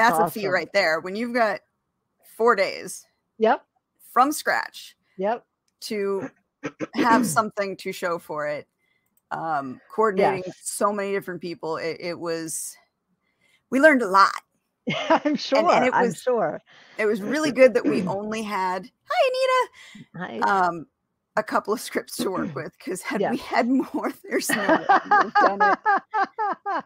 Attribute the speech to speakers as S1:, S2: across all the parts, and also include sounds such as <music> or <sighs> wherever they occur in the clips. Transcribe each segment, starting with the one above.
S1: and that's a fee right there. When you've got four days
S2: Yep.
S1: from scratch
S2: Yep.
S1: to have something to show for it, um, coordinating so many different people, it, it was. We learned a lot. <laughs>
S2: I'm sure.
S1: it
S2: I'm
S1: was-
S2: sure.
S1: It was really good that we only had hi
S2: Hi.
S1: Anita, um, a couple of scripts to work with because had
S2: Yeah.
S1: we had <laughs> more, there's no way we've done it. <laughs>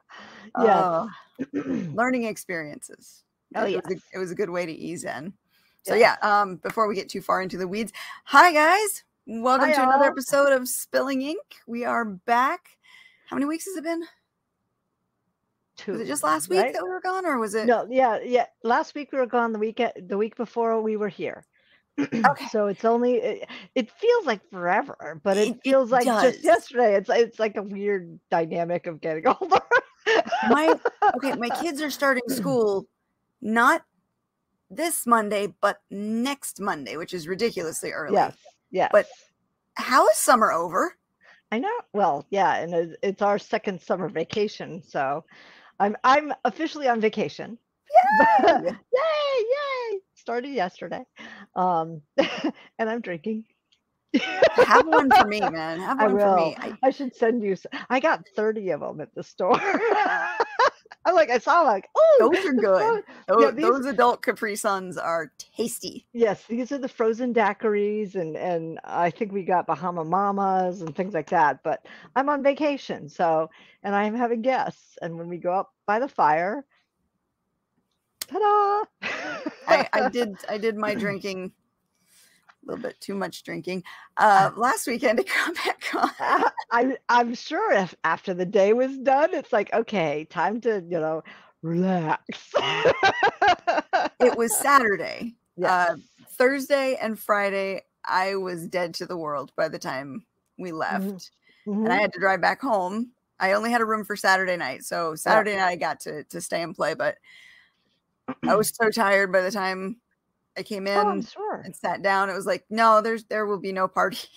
S2: yes.
S1: Uh, <clears throat> learning experiences.
S2: Oh,
S1: it, was a, it was a good way to ease in. So
S2: Yes.
S1: yeah, um, before we get too far into the weeds, hi guys, welcome
S2: Hi,
S1: to another
S2: all.
S1: episode of Spilling Ink. We are back. How many weeks has it been?
S2: Two,
S1: Was it just last week
S2: right?
S1: that we were gone, or was it?
S2: No, yeah, yeah. Last week we were gone. The week the week before we were here.
S1: Okay.
S2: So it's only it, it feels like forever, but it,
S1: It-
S2: feels like
S1: does.
S2: just yesterday. It's it's like a weird dynamic of getting <laughs> older.
S1: My okay, my <laughs> kids are starting school not this Monday, but next Monday, which is ridiculously early.
S2: yes, yes.
S1: But how is summer over?
S2: I know. Well, yeah, and it- it's our second summer vacation, so I'm I'm officially on vacation.
S1: Yay! <laughs>
S2: yay! Yay! Started yesterday, um, <laughs> and I'm drinking.
S1: Have one for me, <laughs> man. Have
S2: I
S1: one for me. I,
S2: I should send you. I got thirty of them at the store. <laughs> I'm like, I saw like, oh,
S1: those are good.
S2: Yeah,
S1: Those,
S2: these-
S1: those adult Capri Suns are tasty.
S2: Yes, these are the frozen daiquiris, and and I think we got Bahama Mamas and things like that. But I'm on vacation, so and I'm having guests, and when we go up by the fire, ta-da!
S1: I, I <laughs> did I did my drinking a little bit too much drinking uh <laughs> last weekend at Combat Con.
S2: I I'm sure if after the day was done, it's like okay, time to you know relax. <laughs>
S1: It was Saturday.
S2: Yes.
S1: Uh Thursday and Friday I was dead to the world by the time we left.
S2: Mhm.
S1: And I had to drive back home. I only had a room for Saturday night. So Saturday night I got to to stay and play, but I was <clears throat> so tired by the time I came oh, in
S2: Oh, sure.
S1: and sat down. It was like, no, there's there will be no party. <laughs>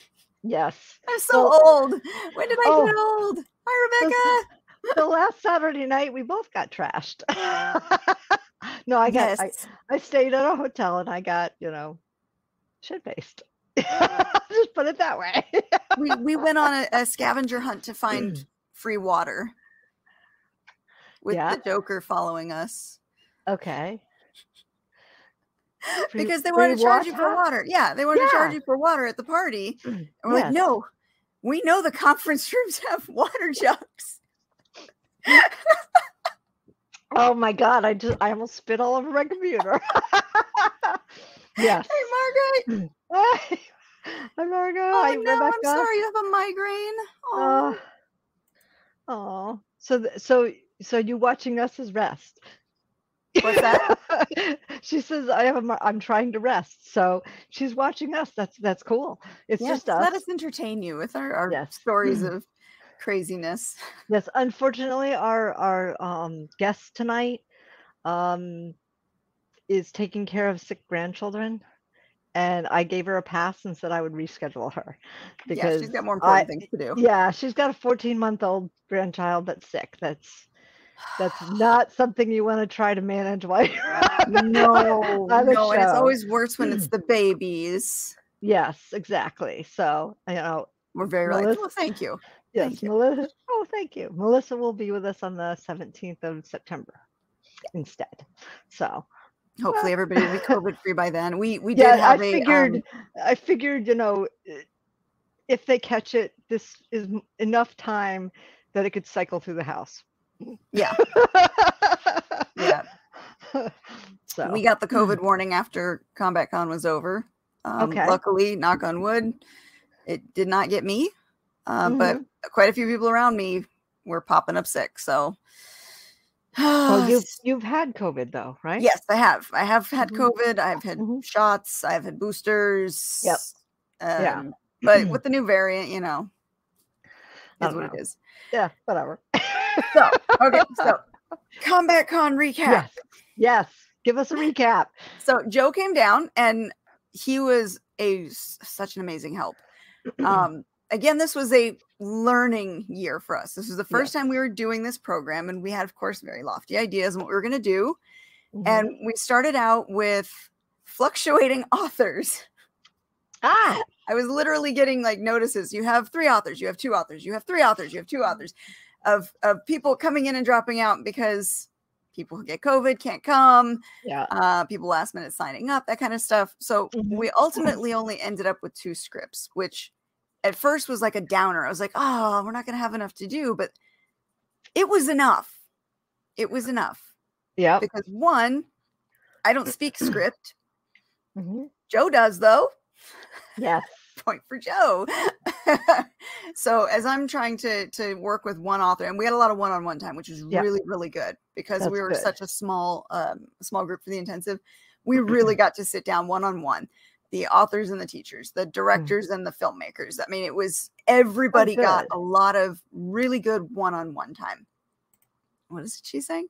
S2: Yes.
S1: I'm so
S2: Well-
S1: old. When did I
S2: Oh.
S1: get old? Hi, Rebecca. <laughs>
S2: so last Saturday night we both got trashed. <laughs> no, I got I,
S1: yes.
S2: I stayed at a hotel and I got, you know, shit faced. Just put it that way.
S1: we, we went on a, a scavenger hunt to <clears throat> find free water with
S2: Yeah.
S1: the Joker following us
S2: okay. <laughs>
S1: Because they wanted to charge you for
S2: water?
S1: Yeah, they wanted to charge you for water at the party. Mm, and we're like, no, we know the conference <laughs> rooms have water jugs.
S2: Oh my god, I just I almost spit all over my computer. <laughs> yes.
S1: Hey, Margaret. Mm.
S2: Hi, Hi, Margo.
S1: Oh,
S2: Hi,
S1: no,
S2: Rebecca.
S1: I'm sorry you have a migraine. Uh, oh,
S2: Oh, oh. So, th- so, so you watching us is rest.
S1: What's that? <laughs>
S2: she says, "I have a. I'm trying to rest." So she's watching us. That's that's cool. It's
S1: yes,
S2: just us.
S1: let us entertain you with our, our
S2: Yes.
S1: stories of craziness.
S2: Yes, unfortunately, our our um, guest tonight um, is taking care of sick grandchildren, and I gave her a pass and said I would reschedule her
S1: yeah,
S2: because
S1: she's got more important
S2: I-
S1: things to do.
S2: yeah, she's got a 14 month old grandchild that's sick. That's that's not something you want to try to manage while you're on
S1: No, <laughs>
S2: on
S1: no, and it's always worse when it's the <clears throat> babies.
S2: Yes, exactly. So you know,
S1: We're very like, well, thank you.
S2: yes,
S1: Thank you.
S2: Melissa. Oh, thank you. Melissa will be with us on the 17th of September instead. So
S1: Hopefully, everybody will be <laughs> COVID free by then. We we did
S2: yeah, I
S1: have a
S2: figured.
S1: um,
S2: I figured, you know, if they catch it, this is enough time that it could cycle through the house.
S1: Yeah, <laughs> yeah.
S2: so
S1: We got the COVID <clears throat> warning after Combat Con was over. Um,
S2: Okay.
S1: Luckily, knock on wood, it did not get me, uh, but
S2: Mm-hmm.
S1: quite a few people around me were popping up sick. So,
S2: oh, <sighs> you've you've had COVID though, right?
S1: yes, I have. I have had
S2: Mhm.
S1: COVID. I've had
S2: Mhm.
S1: shots. I've had boosters.
S2: Yep. Yeah.
S1: Um, But <clears throat> with the new variant, you know, is what it
S2: know.
S1: is.
S2: Yeah, whatever.
S1: So, okay, so <laughs> Combat Con recap.
S2: yes, yes. Give us a recap.
S1: So Joe came down and he was a such an amazing help. <clears throat> Um, again, this was a learning year for us. This was the first time we were doing this program, and we had, of course, very lofty ideas on what we were going to do.
S2: Mhm.
S1: And we started out with fluctuating <laughs> authors.
S2: ah,
S1: I was literally getting like notices. You have three authors, you have two authors, you have three authors, you have two authors of, of people coming in and dropping out because people who get COVID can't come,
S2: yeah.
S1: uh, people last minute signing up, that kind of stuff. So
S2: Mhm.
S1: we ultimately only ended up with two scripts, which at first was like a downer. I was like, oh, we're not going to have enough to do, but it was enough. It was enough
S2: Yeah.
S1: because one, I don't speak <clears throat> script.
S2: Mhm.
S1: Joe does though.
S2: Yes.
S1: Point for Joe. <laughs> so as I'm trying to to work with one author, and we had a lot of one-on-one time, which was
S2: Yeah.
S1: really really good because we were
S2: good.
S1: such a small um, small group for the intensive. We really <clears throat> got to sit down one-on-one. The authors and the teachers, the directors and the filmmakers. I mean, it was everybody got a lot of really good one-on-one time. What is she saying?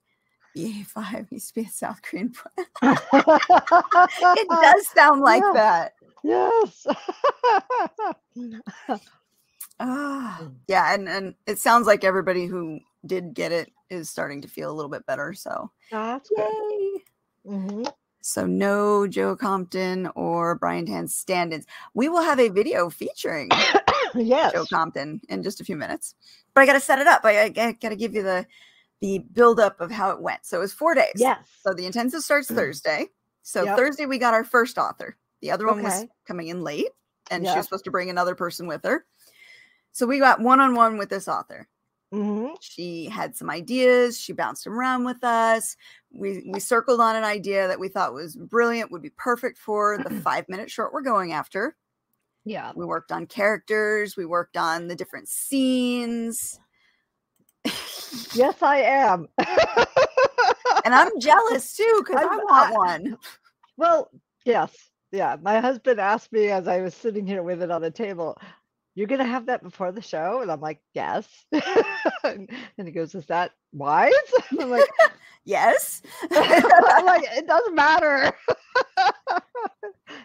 S1: EA5 needs to be a South Korean. <laughs> <laughs> it does sound like
S2: Yeah.
S1: that.
S2: Yes. <laughs>
S1: Ah,
S2: Mm.
S1: yeah, and and it sounds like everybody who did get it is starting to feel a little bit better. So
S2: That's good.
S1: yay!
S2: Mhm.
S1: So no Joe Compton or Brian Tan stand-ins. We will have a video featuring <coughs>
S2: Yes.
S1: Joe Compton in just a few minutes, but I got to set it up. I, I got to give you the the buildup of how it went. So it was four days.
S2: Yes.
S1: So the intensive starts Thursday. So
S2: Yep.
S1: Thursday we got our first author. The other one was coming in late, and she was supposed to bring another person with her. So we got one on one with this author.
S2: Mhm.
S1: She had some ideas. She bounced them around with us. We we circled on an idea that we thought was brilliant, would be perfect for the <clears throat> five minute short we're going after.
S2: Yeah.
S1: We worked on characters. We worked on the different scenes.
S2: Yes, I am.
S1: and I'm jealous too because I want one.
S2: Well, yes. Yeah. My husband asked me as I was sitting here with it on the table, You're going to have that before the show? And I'm like, Yes. <laughs> and he goes, Is that wise? <laughs> I'm like, <laughs>
S1: Yes.
S2: I'm like, It doesn't matter.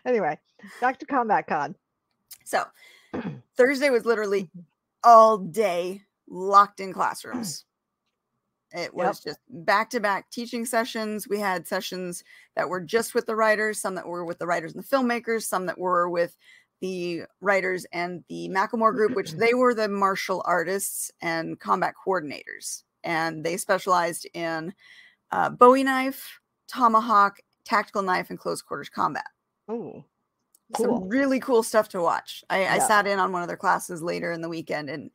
S2: anyway, back to Combat Con.
S1: So <clears throat> Thursday was literally
S2: Mhm.
S1: all day locked in classrooms. It was just back to back teaching sessions. We had sessions that were just with the writers, some that were with the writers and the filmmakers, some that were with the writers and the Macklemore group, which they were the martial artists and combat coordinators. And they specialized in uh, Bowie knife, tomahawk, tactical knife, and close quarters combat
S2: Oh,
S1: some
S2: cool.
S1: really cool stuff to watch. I, I sat in on one of their classes later in the weekend and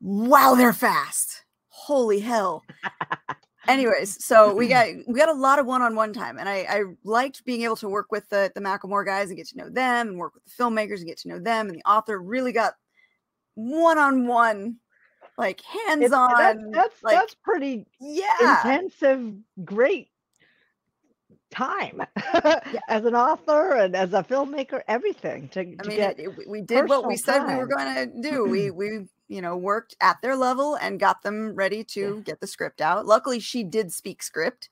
S1: wow, they're fast. Holy hell. <laughs> Anyways, so we mm-hmm. got we got a lot of one-on-one time and I, I liked being able to work with the the Macklemore guys and get to know them and work with the filmmakers and get to know them. And the author really got one-on-one, like hands-on.
S2: that's that's,
S1: like,
S2: that's pretty
S1: yeah.
S2: intensive, great time <laughs> as an author and as a filmmaker, everything to,
S1: I mean,
S2: get.
S1: it, we did what we said we were going to do. we we you know worked at their level and got them ready to get the script out. Luckily, she did speak script,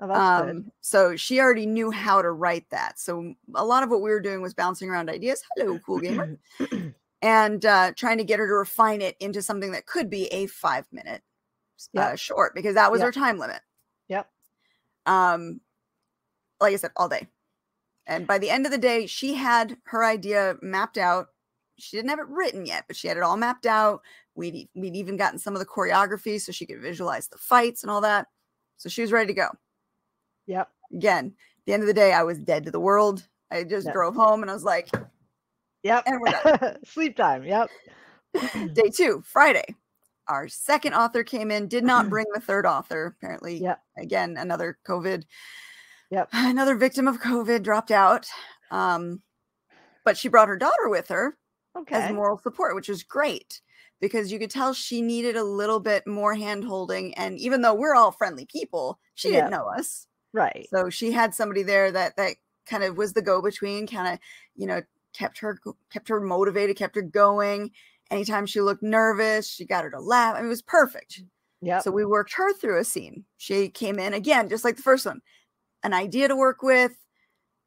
S2: oh,
S1: um, so she already knew how to write that. So a lot of what we were doing was bouncing around ideas. Hello, cool gamer, <clears throat> and uh, trying to get her to refine it into something that could be a five minute uh,
S2: Yep.
S1: short because that was
S2: Yep.
S1: our time limit.
S2: Yep.
S1: Um, like I said, all day. And by the end of the day, she had her idea mapped out. She didn't have it written yet, but she had it all mapped out. We'd, we'd even gotten some of the choreography so she could visualize the fights and all that. So she was ready to go.
S2: Yep.
S1: Again, at the end of the day, I was dead to the world. I just
S2: Yeah.
S1: drove home and I was like,
S2: Yep.
S1: and we're done. <laughs>
S2: Sleep time. Yep. <clears throat>
S1: day two, Friday. Our second author came in, did not <clears throat> bring the third author. Apparently,
S2: Yep.
S1: again, another COVID.
S2: Yep. <laughs>
S1: Another victim of COVID dropped out. Um, but she brought her daughter with her as moral support, which was great because you could tell she needed a little bit more hand holding. And even though we're all friendly people, she didn't know us.
S2: Right.
S1: So she had somebody there that that kind of was the go between, kind of, you know, kept her kept her motivated, kept her going. Anytime she looked nervous, she got her to laugh. I mean, it was perfect.
S2: Yeah.
S1: So we worked her through a scene. She came in again, just like the first one, an idea to work with,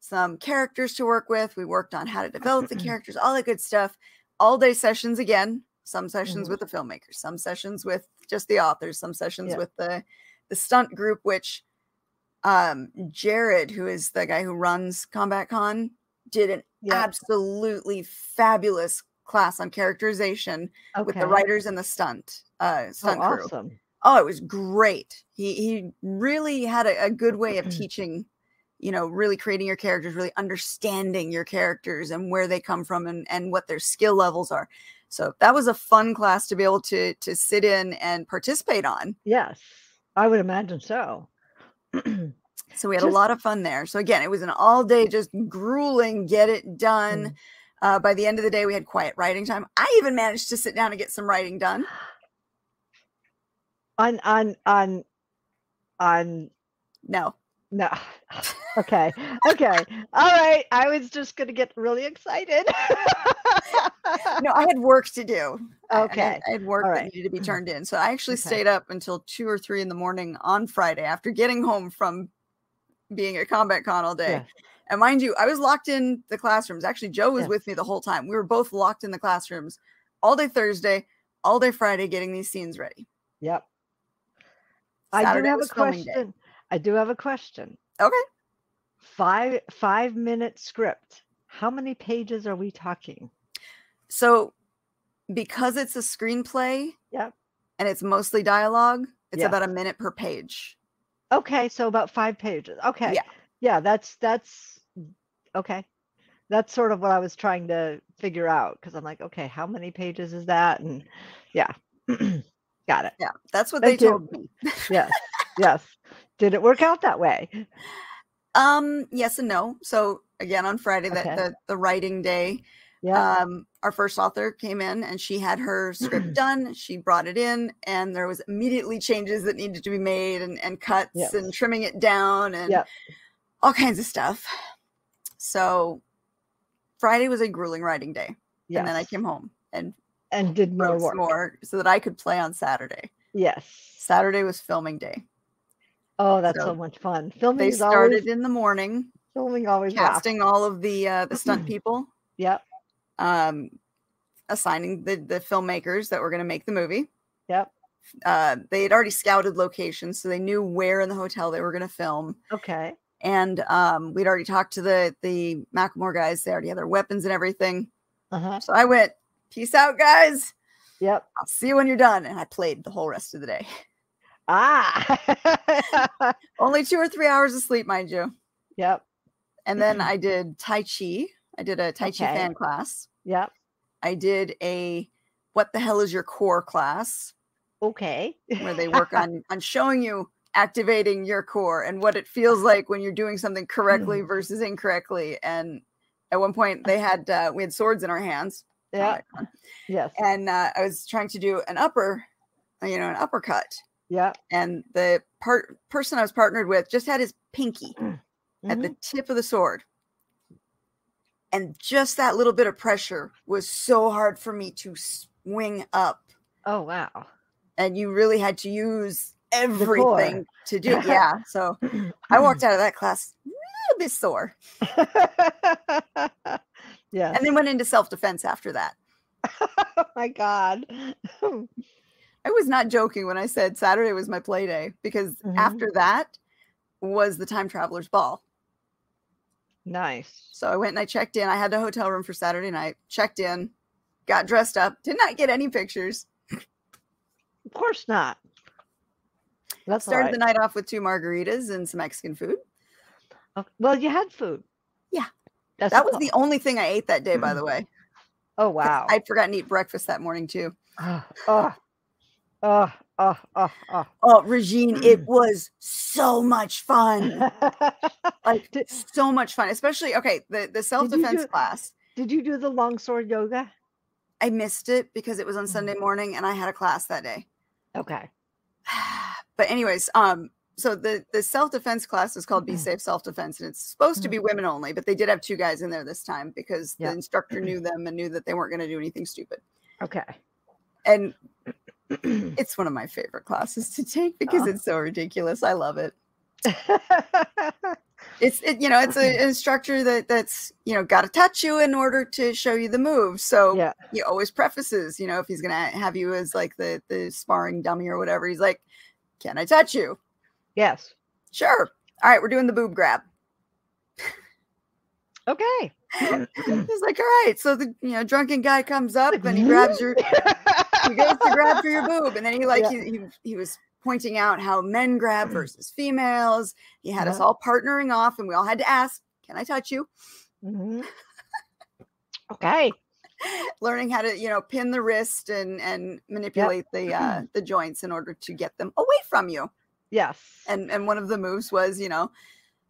S1: some characters to work with. We worked on how to develop the <laughs> characters, all that good stuff. All day sessions again. Some sessions
S2: Mhm.
S1: with the filmmakers, some sessions with just the authors, some sessions
S2: Yeah.
S1: with the the stunt group, which um, Jared, who is the guy who runs Combat Con, did an
S2: Yeah.
S1: absolutely fabulous class on characterization with the writers and the stunt uh,
S2: Oh,
S1: stunt crew.
S2: awesome.
S1: Oh, it was great. He he really had a, a good way of teaching, you know, really creating your characters, really understanding your characters and where they come from and, and what their skill levels are. So that was a fun class to be able to to sit in and participate on.
S2: Yes, I would imagine so. <clears throat>
S1: So we had a lot of fun there. So again, it was an all day, just grueling, get it done.
S2: Mm.
S1: Uh, by the end of the day, we had quiet writing time. I even managed to sit down and get some writing done.
S2: On on on on
S1: No,
S2: no. <laughs> Okay. Okay. All right. I was just gonna get really excited.
S1: no, I had work to do. I- I had-
S2: Okay.
S1: I had work
S2: All
S1: that needed to be mm-hmm. turned in. So I actually
S2: Okay.
S1: stayed up until two or three in the morning on Friday after getting home from being at Combat Con all day.
S2: Yes.
S1: And mind you, I was locked in the classrooms. Actually, Joe was
S2: Yes.
S1: with me the whole time. We were both locked in the classrooms all day Thursday, all day Friday, getting these scenes ready.
S2: Yep. I do have a
S1: filming day.
S2: question. I do have a question.
S1: Okay.
S2: Five five minute script. How many pages are we talking?
S1: So because it's a screenplay
S2: yeah,
S1: and it's mostly dialogue, it's
S2: Yeah.
S1: about a minute per page.
S2: Okay, so about five pages. Okay.
S1: Yeah.
S2: Yeah, that's that's okay. That's sort of what I was trying to figure out because I'm like, okay, how many pages is that? And yeah. <clears throat> Got it.
S1: Yeah, that's what
S2: Thank
S1: they
S2: you.
S1: told me.
S2: Yes. <laughs> yes. Did it work out that way?
S1: Um, yes and no. So again, on Friday, that
S2: Okay.
S1: the, the writing day,
S2: Yeah.
S1: um, our first author came in and she had her script <clears throat> done. She brought it in, and there was immediately changes that needed to be made and, and cuts
S2: Yes.
S1: and trimming it down and
S2: Yep.
S1: all kinds of stuff. So Friday was a grueling writing day,
S2: yes.
S1: and then I came home and
S2: and did more work.
S1: more so that I could play on Saturday.
S2: Yes.
S1: Saturday was filming day.
S2: Oh, that's
S1: So
S2: so, much fun. Filming
S1: They started
S2: always
S1: in the morning,
S2: filming always
S1: casting all of the uh, the stunt <clears throat> people.
S2: Yep.
S1: um, assigning the the filmmakers that were going to make the movie.
S2: Yep.
S1: Uh, they had already scouted locations, so they knew where in the hotel they were going to film.
S2: Okay.
S1: And um, we'd already talked to the the Macklemore guys; they already had their weapons and everything.
S2: Uh-huh.
S1: So I went, "Peace out, guys!
S2: Yep.
S1: I'll see you when you're done." And I played the whole rest of the day. <laughs>
S2: Ah. <laughs>
S1: Only two or three hours of sleep, mind you.
S2: yep.
S1: And then I did Tai Chi. I did a Tai Chi fan class.
S2: Yep.
S1: I did a "What the hell is your core?" class.
S2: Okay.
S1: where they work on <laughs> on showing you activating your core and what it feels like when you're doing something correctly versus incorrectly and at one point they had uh, we had swords in our hands
S2: Yeah. Yes.
S1: and uh, i was trying to do an upper uh, you know an uppercut
S2: Yeah.
S1: and the part person i was partnered with just had his pinky at
S2: Mhm.
S1: the tip of the sword and just that little bit of pressure was so hard for me to swing up
S2: Oh wow.
S1: and you really had to use everything to do it. <laughs> Yeah. So <clears throat> I walked out of that class a little bit sore <laughs>
S2: yes.
S1: and then went into self defense after that.
S2: oh <laughs> my god. <laughs>
S1: I was not joking when I said Saturday was my play day because
S2: Mhm.
S1: after that was the time traveler's ball.
S2: nice.
S1: So I went and I checked in. I had a hotel room for Saturday night, checked in, got dressed up, did not get any pictures.
S2: Of course not. That's
S1: Started
S2: right.
S1: the night off with two margaritas and some Mexican food.
S2: Well, you had food. That's
S1: That was the only thing I ate that day, by the way.
S2: Oh wow.
S1: I'd forgotten to eat breakfast that morning too.
S2: Oh, oh, oh, oh, oh, oh.
S1: Regine, it was so much fun. <laughs> Like so much fun, especially okay, the the self-defense class.
S2: Did you do the longsword yoga?
S1: I missed it because it was on
S2: Mm.
S1: Sunday morning and I had a class that day.
S2: Okay. <sighs>
S1: but anyways, um so the the self-defense class is called Be
S2: Mhm.
S1: Safe Self-Defense and it's supposed to be women only, but they did have two guys in there this time because
S2: Yeah.
S1: the instructor knew them and knew that they weren't going to do anything stupid.
S2: Okay.
S1: And <clears throat> it's one of my favorite classes to take because
S2: Oh.
S1: it's so ridiculous. I love it. <laughs> it's it, you know it's a, an <clears throat> instructor that that's you know got to touch you in order to show you the move so
S2: Yeah.
S1: he always prefaces you know if he's gonna have you as like the the sparring dummy or whatever he's like can i touch you
S2: yes.
S1: sure All right, we're doing the boob grab.
S2: Okay. <laughs>
S1: He's like, all right. So the you know drunken guy comes up and he grabs your <laughs> he goes to grab for your boob, and then he like
S2: Yeah.
S1: he, he he was pointing out how men grab versus females. He had us all partnering off, and we all had to ask, "Can I touch you?"
S2: Mhm. <laughs> Okay.
S1: Learning how to you know pin the wrist and and manipulate the uh, the joints in order to get them away from you.
S2: Yes.
S1: And and one of the moves was you know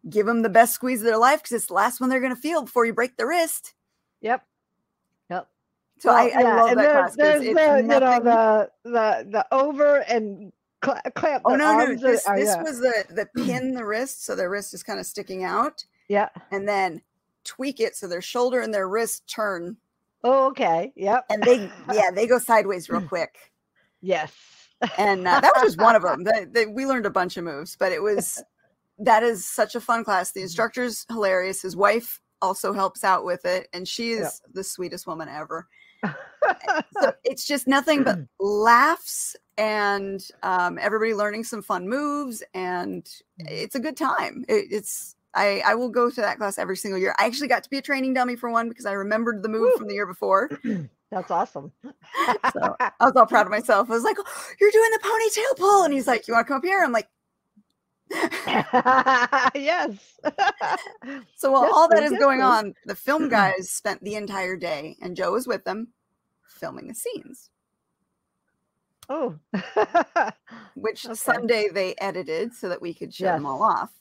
S1: give them the best squeeze of their life because it's the last one they're going to feel before you break the wrist.
S2: Yep. Yep.
S1: So
S2: Well,
S1: I, I
S2: yeah,
S1: love
S2: and
S1: that
S2: there-
S1: class.
S2: There's
S1: it's
S2: the you know the the the over and cla clamp.
S1: Oh no, no! This,
S2: are- oh,
S1: this
S2: yeah.
S1: was the the <clears throat> pin the wrist, so their wrist is kind of sticking out,
S2: yeah.
S1: and then tweak it so their shoulder and their wrist turn,
S2: Oh, okay. Yep.
S1: and they yeah they go sideways real <clears throat> quick.
S2: Yes.
S1: And uh, that was just one of <laughs> them. We learned a bunch of moves, but it was that is such a fun class. The instructor's hilarious. His wife also helps out with it, and she is
S2: Yeah.
S1: the sweetest woman ever. so <laughs> it's just nothing but <clears throat> laughs and um, everybody learning some fun moves and it's a good time it, it's I, I will go to that class every single year i actually got to be a training dummy for one because i remembered the move
S2: Woo.
S1: from the year before <clears throat>
S2: That's awesome.
S1: so i was all proud of myself i was like oh, you're doing the ponytail pull and he's like you want to come up here i'm like <laughs>
S2: yes. <laughs>
S1: so while
S2: Yes,
S1: all that is
S2: yes,
S1: going on the film <clears throat> guys spent the entire day and joe was with them filming the scenes
S2: oh.
S1: which <laughs>
S2: Okay.
S1: sunday they edited so that we could show them all off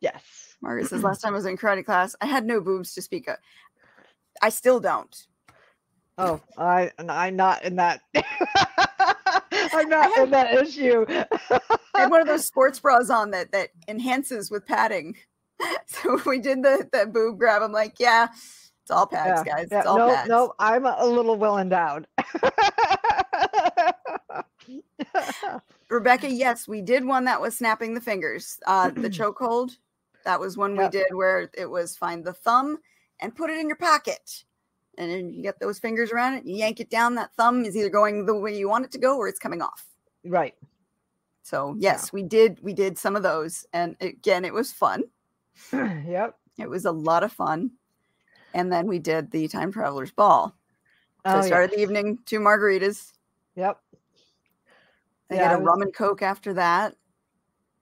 S2: yes.
S1: Margaret <clears throat> says, last time I was in karate class, I had no boobs to speak of. I still don't.
S2: Oh, I I'm not in that. <laughs> I'm not in that issue.
S1: I had one of those sports bras on that that enhances with padding. <laughs> So we did the, the boob grab. I'm like, yeah, it's all pads,
S2: Yeah,
S1: guys.
S2: yeah,
S1: It's all
S2: no,
S1: pads.
S2: no, I'm a, a little well endowed. <laughs>
S1: Rebecca, yes, we did one that was snapping the fingers. Uh, the <clears throat> chokehold, that was one
S2: Yep.
S1: we did where it was find the thumb and put it in your pocket. And then you get those fingers around it, you yank it down. That thumb is either going the way you want it to go or it's coming off.
S2: right.
S1: So yes, we did we did some of those. And again, it was fun. <clears throat>
S2: yep.
S1: It was a lot of fun. And then we did the time travelers ball. So
S2: Oh,
S1: I
S2: yeah.
S1: started the evening two margaritas.
S2: Yep.
S1: I
S2: Yeah,
S1: had
S2: I
S1: a
S2: was-
S1: rum and coke after that.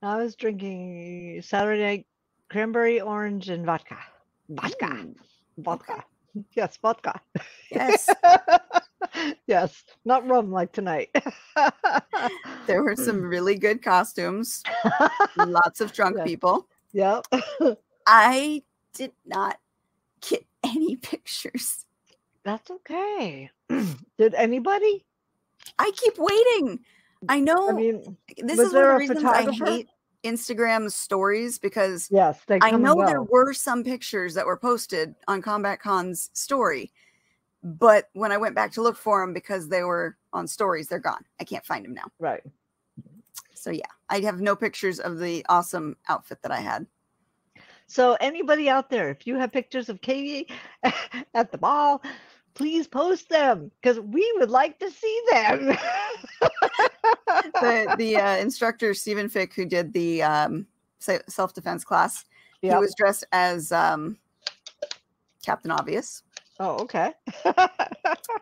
S2: I was drinking Saturday night cranberry orange and vodka. Vodka.
S1: Mm,
S2: Vodka. <laughs> Yes, vodka.
S1: Yes. <laughs>
S2: yes, not rum like tonight. <laughs>
S1: there were some really good costumes. Lots of drunk
S2: Yeah.
S1: people.
S2: yep.
S1: I did not get any pictures.
S2: That's okay. <clears throat> Did anybody?
S1: I keep waiting. I know
S2: I mean,
S1: this
S2: was
S1: is one
S2: there
S1: of
S2: a
S1: the reasons I hate Instagram stories because
S2: yes, they
S1: I know there were some pictures that were posted on Combat Con's story, but when I went back to look for them because they were on stories, they're gone. I can't find them now.
S2: Right.
S1: So yeah, I have no pictures of the awesome outfit that I had.
S2: So anybody out there, if you have pictures of Katie <laughs> at the ball, please post them because we would like to see them.
S1: The <laughs> the uh, instructor Stephen Fick, who did the um, self defense class, he was dressed as um, Captain Obvious.
S2: oh, okay. <laughs>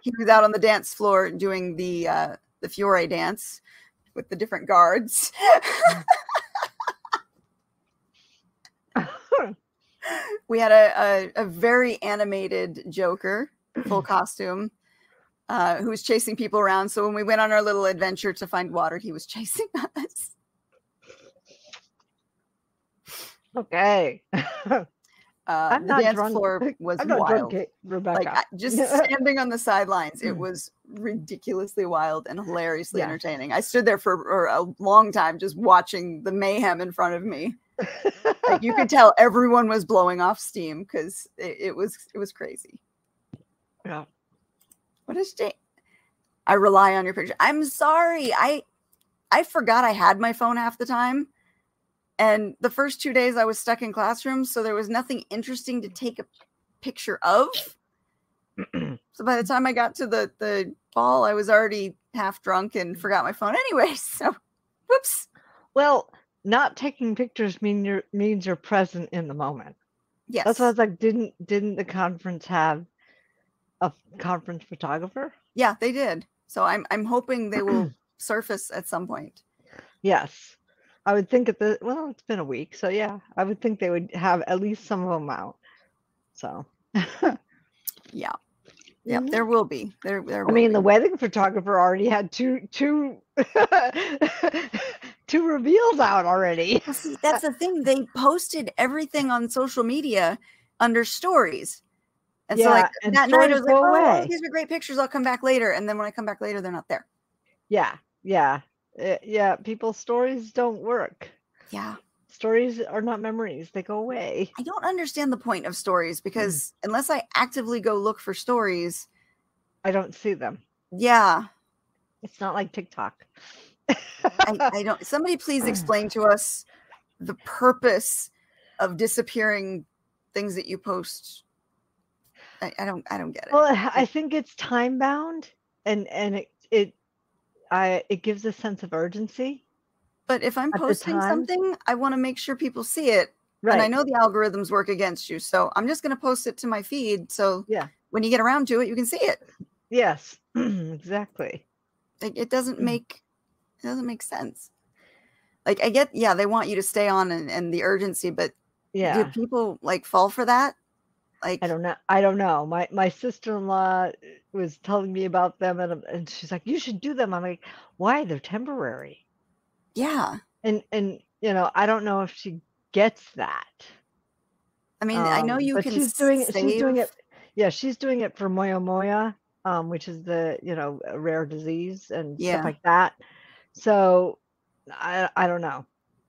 S1: He was out on the dance floor doing the uh, the Fiore dance with the different guards. <laughs> we had a, a, a very animated Joker, full <clears throat> costume, uh, who was chasing people around. So when we went on our little adventure to find water, he was <laughs> chasing us.
S2: okay. <laughs>
S1: Uh,
S2: I'm
S1: the dance
S2: drunk.
S1: floor <laughs> was
S2: I'm not drunk,
S1: wild.
S2: Rebecca.
S1: Like just standing on the sidelines, it was ridiculously wild and hilariously
S2: Yeah.
S1: entertaining. I stood there for, for a long time just watching the mayhem in front of me. Like you could tell everyone was blowing off steam because it, it was it was crazy.
S2: Yeah.
S1: What is Jane? I rely on your picture. I'm sorry. I I forgot I had my phone half the time. And the first two days I was stuck in classrooms, so there was nothing interesting to take a picture of. so by the time I got to the the ball, I was already half drunk and forgot my phone anyway. <laughs> So whoops.
S2: Well, not taking pictures mean you're means you're present in the moment.
S1: Yes.
S2: That's why I was like, didn't didn't the conference have a conference photographer?
S1: Yeah, they did. So I'm I'm hoping they will <clears throat> surface at some point.
S2: Yes. I would think at the well, it's been a week, so yeah, I would think they would have at least some of them out. So <laughs>
S1: Yeah. Yeah,
S2: Mhm.
S1: there will be. There there
S2: I mean,
S1: be.
S2: the wedding photographer already had two two <laughs> two reveals out already.
S1: See, that's the thing. They posted everything on social media under stories. And so like
S2: and
S1: that night I was like, oh,
S2: away.
S1: these are great pictures. I'll come back later. And then when I come back later, they're not there.
S2: Yeah, yeah, uh, yeah. People's stories don't work.
S1: Yeah.
S2: Stories are not memories; they go away.
S1: I don't understand the point of stories
S2: Mm.
S1: because unless I actively go look for stories,
S2: I don't see them.
S1: yeah,
S2: It's not like TikTok.
S1: I, I don't. Somebody please explain to us the purpose of disappearing things that you post. I, I don't. I don't get it.
S2: Well, I think it's time bound, and and it it I it gives a sense of urgency.
S1: But if I'm posting something, I want to make sure people see it.
S2: Right.
S1: And I know the algorithms work against you. So I'm just going to post it to my feed. So
S2: Yeah.
S1: when you get around to it, you can see it.
S2: Yes. <clears throat> exactly.
S1: Like, it doesn't
S2: Mm.
S1: make it doesn't make sense. Like I get, yeah, they want you to stay on and, and the urgency, but
S2: Yeah.
S1: do people like fall for that? Like
S2: I don't know. I don't know. My my sister in law was telling me about them, and and she's like, "You should do them." I'm like, "Why? They're temporary."
S1: yeah.
S2: And and you know, I don't know if she gets that.
S1: I mean, I know
S2: Um,
S1: you
S2: but
S1: can
S2: she's doing it. She's doing it. Yeah, she's doing it for moya moya, um, which is the you know a rare disease and
S1: Yeah.
S2: stuff like that. So I I don't know.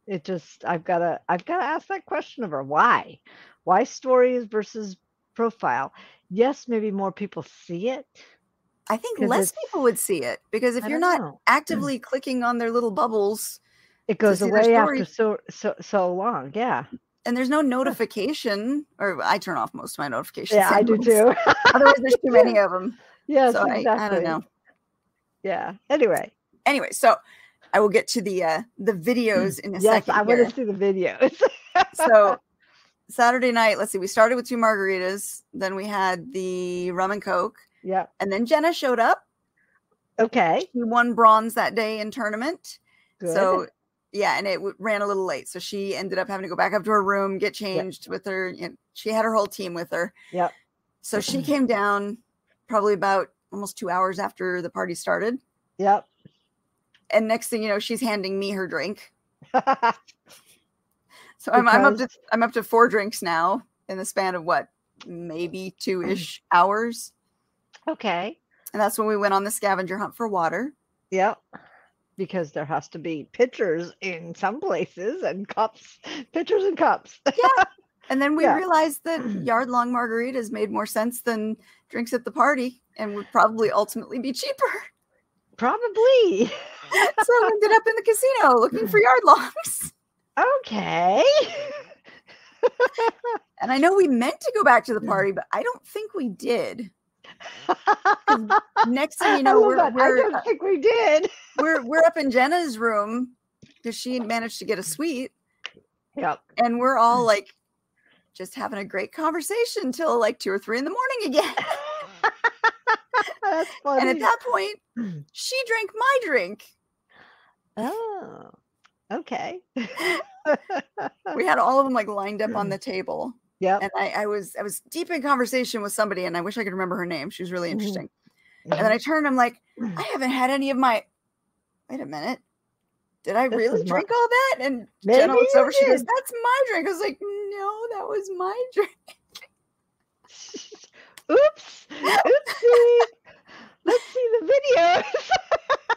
S2: It just I've got to I've got to ask that question of her. Why? Why stories versus profile? Yes, maybe more people see it.
S1: I think less people would see it because if
S2: I
S1: you're
S2: don't know. Mm.
S1: actively clicking on their little bubbles
S2: It goes away after so so so long. Yeah.
S1: Mm, and there's no notification, or I turn off most of my notifications.
S2: Yeah, I do too.
S1: Otherwise, there's too many <laughs> of them.
S2: yes,
S1: so
S2: exactly.
S1: I, I don't know.
S2: Yeah. Anyway.
S1: Anyway, so I will get to the uh the videos mm, in a
S2: Yes,
S1: second.
S2: I want to see the videos.
S1: so Saturday night, let's see, we started with two margaritas, then we had the rum and coke,
S2: yeah.
S1: and then Jenna showed up.
S2: Okay.
S1: She won bronze that day in tournament.
S2: Good.
S1: So yeah, and it w- ran a little late, so she ended up having to go back up to her room, get changed with her. You know, she had her whole team with her.
S2: Yep.
S1: So she came down probably about almost two hours after the party started,
S2: Yep.
S1: and next thing you know, she's handing me her drink. <laughs> So I'm, I'm up to I'm up to four drinks now in the span of what maybe two ish hours,
S2: okay.
S1: and that's when we went on the scavenger hunt for water.
S2: Yep. Because there has to be pitchers in some places and cups, pitchers and cups. Yeah.
S1: And then <laughs> we
S2: Yeah.
S1: realized that <clears throat> yard long margaritas made more sense than drinks at the party and would probably ultimately be cheaper.
S2: Probably. <laughs>
S1: so I ended up in the casino looking for yard longs.
S2: Okay. <laughs>
S1: And I know we meant to go back to the party, but I don't think we did. <laughs> Next thing you know,
S2: love
S1: we're.
S2: I
S1: we're,
S2: don't uh, think we did. <laughs>
S1: we're we're up in Jenna's room because she managed to get a suite,
S2: Yep.
S1: and we're all mm. like just having a great conversation till like two or three in the morning again.
S2: That's funny.
S1: And at that point, mm. she drank my drink.
S2: oh, okay.
S1: We had all of them like lined up on the table,
S2: Yeah.
S1: and I, I was I was deep in conversation with somebody, and I wish I could remember her name. She was really
S2: Mhm.
S1: interesting. And then I turned, I'm like, I <clears throat> haven't had any of my. Wait a minute. Did I
S2: This
S1: really
S2: is my-
S1: drink all that? And
S2: Maybe
S1: Jenna looks over. She goes, "That's my drink." I was like, "No, that was my <laughs> drink." <laughs>
S2: Oops. Oopsie. Let's see the video. <laughs>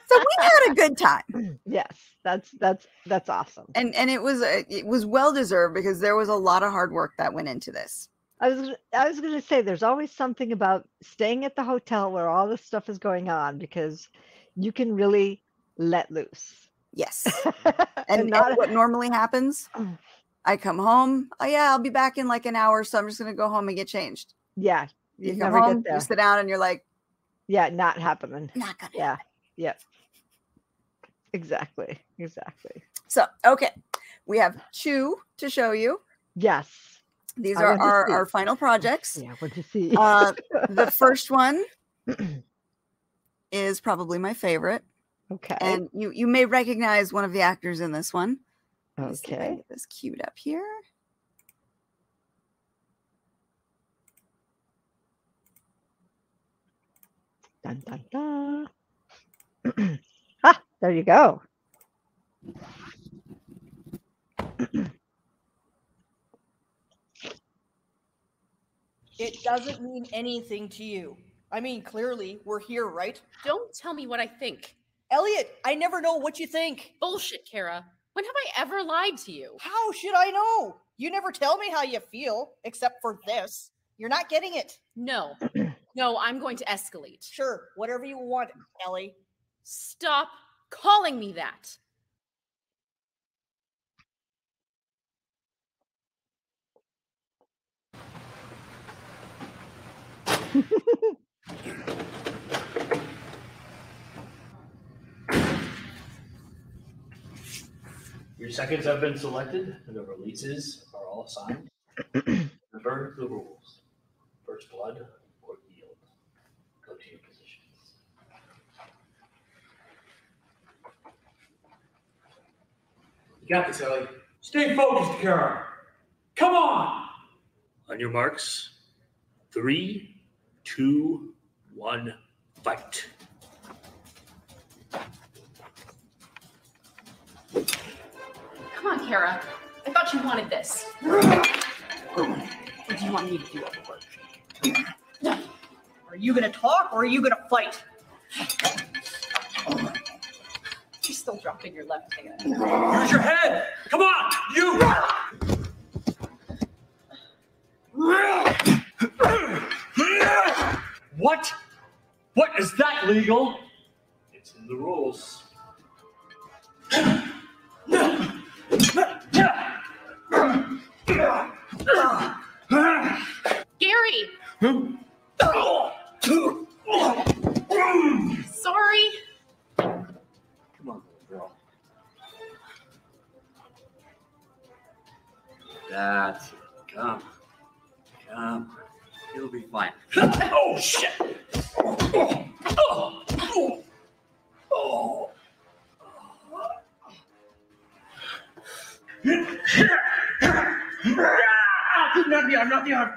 S1: So we had a good time, <clears throat>
S2: yes, that's that's that's awesome.
S1: and and it was uh, it was well deserved because there was a lot of hard work that went into this.
S2: I was I was going to say there's always something about staying at the hotel where all this stuff is going on because you can really let loose.
S1: Yes, <laughs>
S2: and,
S1: and, and
S2: not
S1: what normally happens, <clears throat> I come home. Oh yeah, I'll be back in like an hour, so I'm just gonna go home and get changed.
S2: yeah, you,
S1: You, come
S2: never
S1: home,
S2: get there.
S1: you sit down, and you're like,
S2: Yeah, not happening.
S1: "Not gonna."
S2: Yeah. Yep. Exactly. Exactly.
S1: So, okay, we have two to show you.
S2: Yes.
S1: These
S2: I
S1: are our, our final projects.
S2: Yeah, what to see?
S1: Uh, the <laughs> first one <clears throat> is probably my favorite,
S2: okay.
S1: and you you may recognize one of the actors in this one. Let me see if I can
S2: okay.
S1: get this queued up here.
S2: Dun, dun, dun. <clears throat> there you go.
S3: It doesn't mean anything to you. I mean, clearly, we're here, right?
S4: Don't tell me what I think.
S3: Elliot, I never know what you think.
S4: Bullshit, Kara. When have I ever lied to you?
S3: How should I know? You never tell me how you feel, except for this. You're not getting it.
S4: No. <clears throat> No, I'm going to escalate.
S3: Sure, whatever you want, Ellie.
S4: Stop calling me that.
S5: Your seconds have been selected, and the releases are all assigned. <clears throat> Remember the rules. First blood or yield. Go to your positions.
S6: You got this, Ellie. Stay focused, Kara. Come on.
S5: On your marks. Three, two, one, fight.
S4: Come on, Kara. I thought you wanted this. What do you want me to do at work?
S3: Are you gonna talk or are you gonna fight?
S4: You're still dropping your left hand.
S6: Use your head. Come on. You. What? What is that legal?
S5: It's in the rules.
S4: Gary! Sorry.
S7: That's. Come. Come. It'll be fine. <laughs>
S6: Oh shit! <coughs> Oh, oh, oh, oh. Ah, Not the arm, not the arm.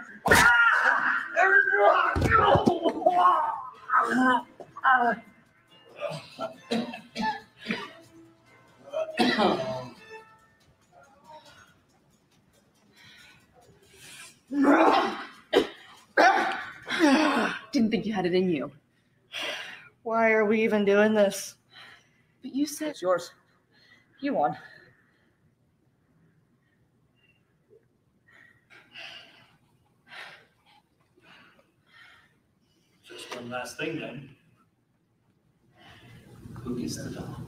S4: Didn't think you had it in you.
S3: Why are we even doing this?
S4: But you said
S3: It's yours. You won.
S5: Just one last thing then. Who gets the dog?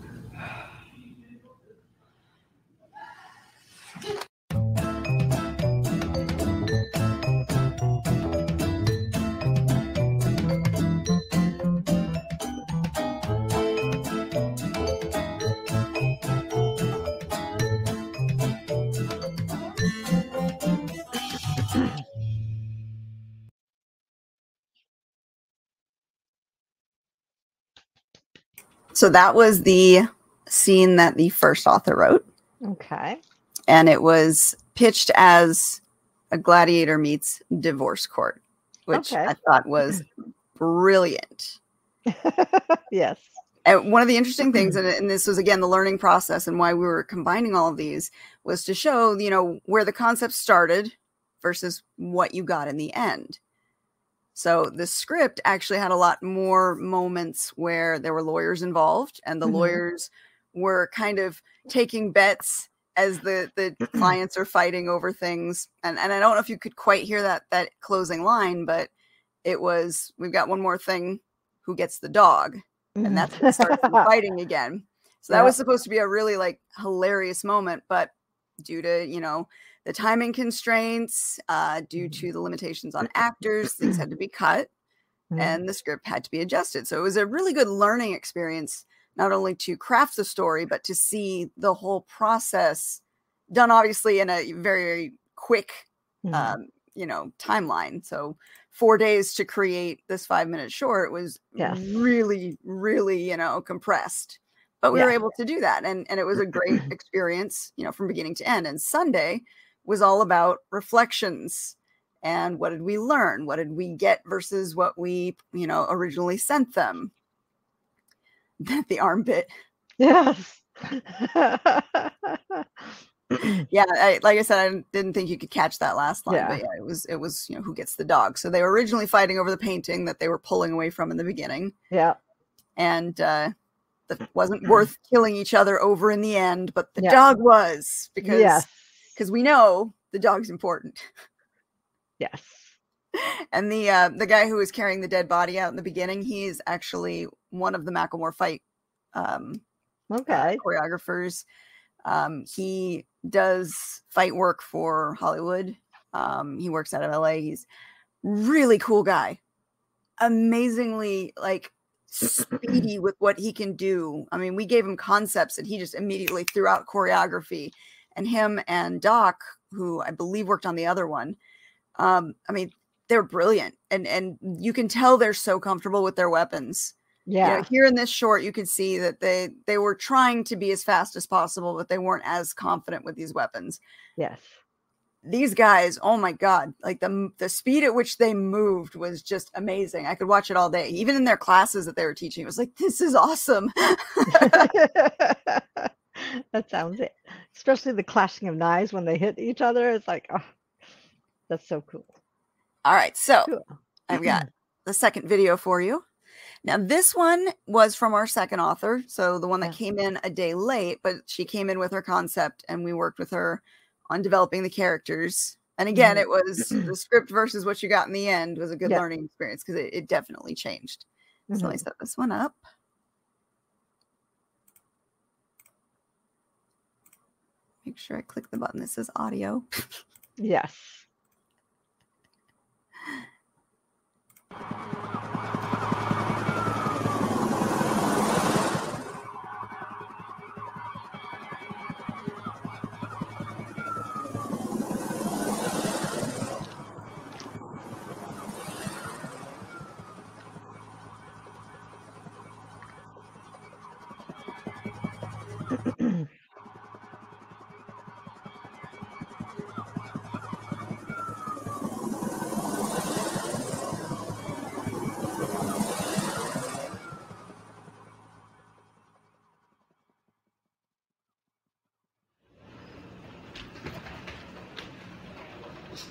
S1: So that was the scene that the first author wrote,
S2: Okay.
S1: and it was pitched as a gladiator meets divorce court, which
S2: Okay.
S1: I thought was <clears throat> brilliant. <laughs>
S2: yes.
S1: And one of the interesting <clears throat> things, and, and this was again the learning process and why we were combining all of these, was to show, you know, where the concept started versus what you got in the end. So the script actually had a lot more moments where there were lawyers involved, and the
S2: Mhm.
S1: lawyers were kind of taking bets as the the clients are fighting over things. And and I don't know if you could quite hear that that closing line, but it was we've got one more thing. Who gets the dog? and that's when it starts <laughs> fighting again. So that
S2: Yeah.
S1: was supposed to be a really like hilarious moment, but due to you know the timing constraints, uh, due to the limitations on actors, things had to be cut,
S2: Mhm.
S1: and the script had to be adjusted. So it was a really good learning experience not only to craft the story, but to see the whole process done, obviously, in a very, very quick,
S2: Mhm.
S1: um, you know, timeline. So, four days to create this five minute short was
S2: Yes.
S1: really, really, you know, compressed. But we were able to do that, and and it was a great <clears throat> experience, you know, from beginning to end. And Sunday was all about reflections and what did we learn what did we get versus what we you know originally sent them <laughs> the armpit
S2: Yes. <laughs>
S1: yeah I, like i said i didn't- think you could catch that last line
S2: Yeah.
S1: but yeah it was it was you know who gets the dog so they were originally fighting over the painting that they were pulling away from in the beginning
S2: yeah.
S1: and uh that <clears throat> wasn't worth killing each other over in the end but the
S2: Yeah.
S1: dog was because
S2: Yes.
S1: Because we know the dog's important
S2: Yes. <laughs>
S1: and the uh, the guy who was carrying the dead body out in the beginning, he's actually one of the Macklemore fight um, uh,
S2: Okay.
S1: choreographers. Um, he does fight work for Hollywood. Um, he works out of LA. He's really cool guy, amazingly like speedy with what he can do. I mean, we gave him concepts and he just immediately threw out choreography. And him and Doc, who I believe worked on the other one, um, I mean, they're brilliant, and and you can tell they're so comfortable with their weapons. You know,
S2: Yeah.
S1: here in this short, you could see that they they were trying to be as fast as possible, but they weren't as confident with these weapons.
S2: Yes.
S1: These guys, oh my god, like the the speed at which they moved was just amazing. I could watch it all day. Even in their classes that they were teaching, it was like this is awesome. <laughs> <laughs> <laughs> <laughs>
S2: that sounds it. Especially the clashing of knives when they hit each other. It's like, oh, that's so cool.
S1: all right, so
S2: Cool.
S1: I've got <clears throat> the second video for you. Now, this one was from our second author. So the one that
S2: Yeah.
S1: came in a day late, but she came in with her concept and we worked with her on developing the characters. And again,
S2: Mhm.
S1: it was <clears throat> the script versus what you got in the end was a good
S2: Yeah.
S1: learning experience because it, it definitely changed. So let me
S2: Mhm.
S1: set this one up. Make sure I click the button that says audio.
S2: Yes.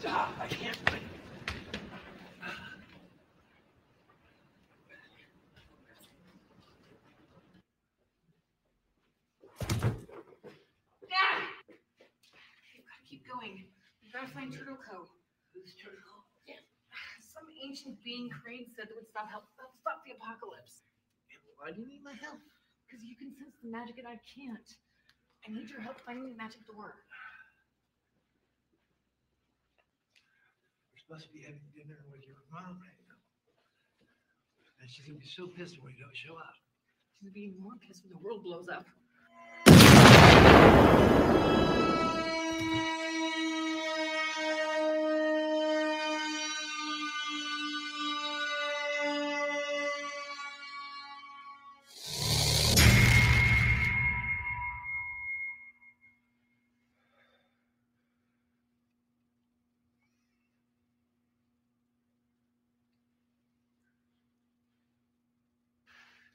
S6: Stop. I can't.
S4: Dad! We've got to keep going. We've got to find Turtle Cove. Who's Turtle? Yeah. Some ancient being Crane said that would stop help help stop the apocalypse.
S6: And Why do you need my help?
S4: Because you can sense the magic and I can't. I need your help finding the magic door.
S6: To be having dinner with your mom right now. And she's gonna be so pissed when you don't show up.
S4: She's gonna be more pissed when the world blows up.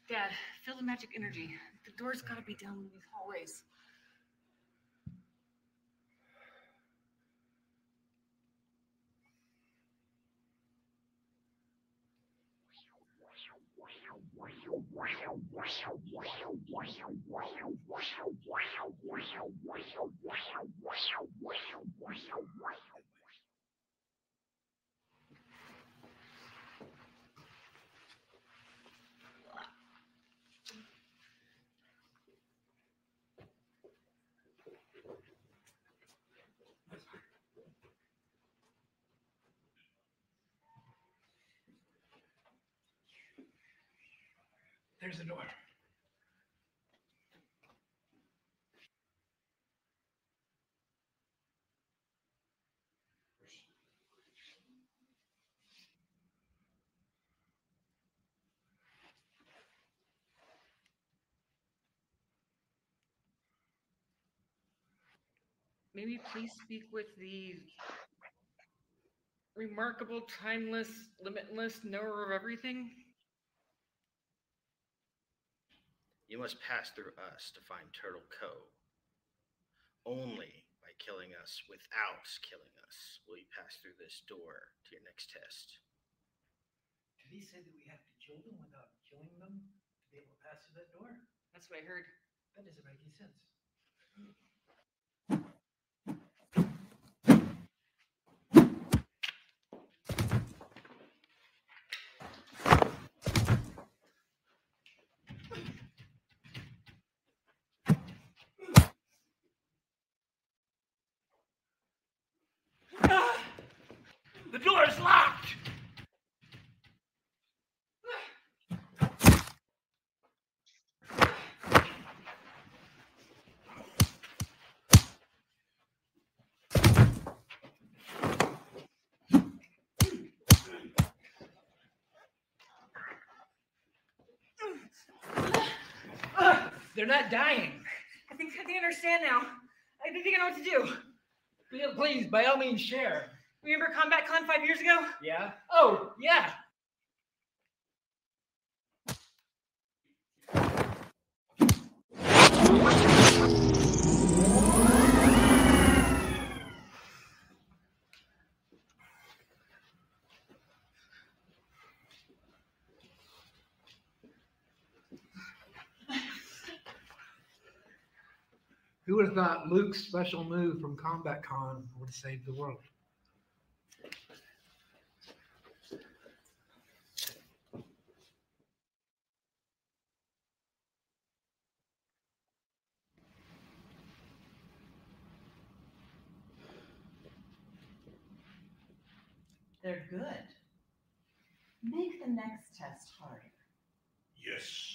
S4: Dad, feel the magic energy. The door's gotta be down in these hallways.
S6: There's the door.
S4: Maybe please speak with the remarkable, timeless, limitless knower of everything.
S8: You must pass through us to find Turtle Cove. Only by killing us without killing us will you pass through this door to your next test.
S6: Did he say that we have to kill them without killing them to be able to pass through that door?
S4: That's what I heard.
S6: That doesn't make any sense.
S7: The door is locked!
S3: They're not dying.
S4: I think I think understand now. I think I know what to do.
S3: Please, by all means, share.
S4: Remember Combat Con five years ago?
S3: Yeah? Oh, yeah. Who would have thought Luke's special move from Combat Con would have saved the world?
S9: They're good. Make the
S10: Yes,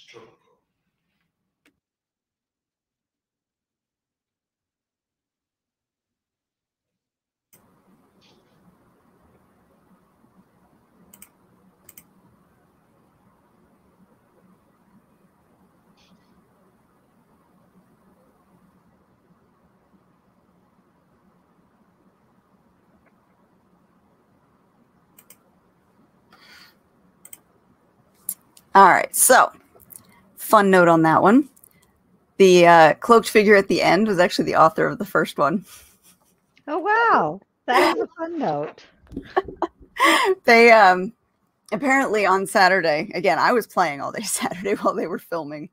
S1: All right. So, fun note on that one. The uh, cloaked figure at the end was actually the author of the first one.
S2: Oh wow, that is a fun note. <laughs>
S1: they um apparently on Saturday, again, I was playing all day <laughs> Saturday while they were filming.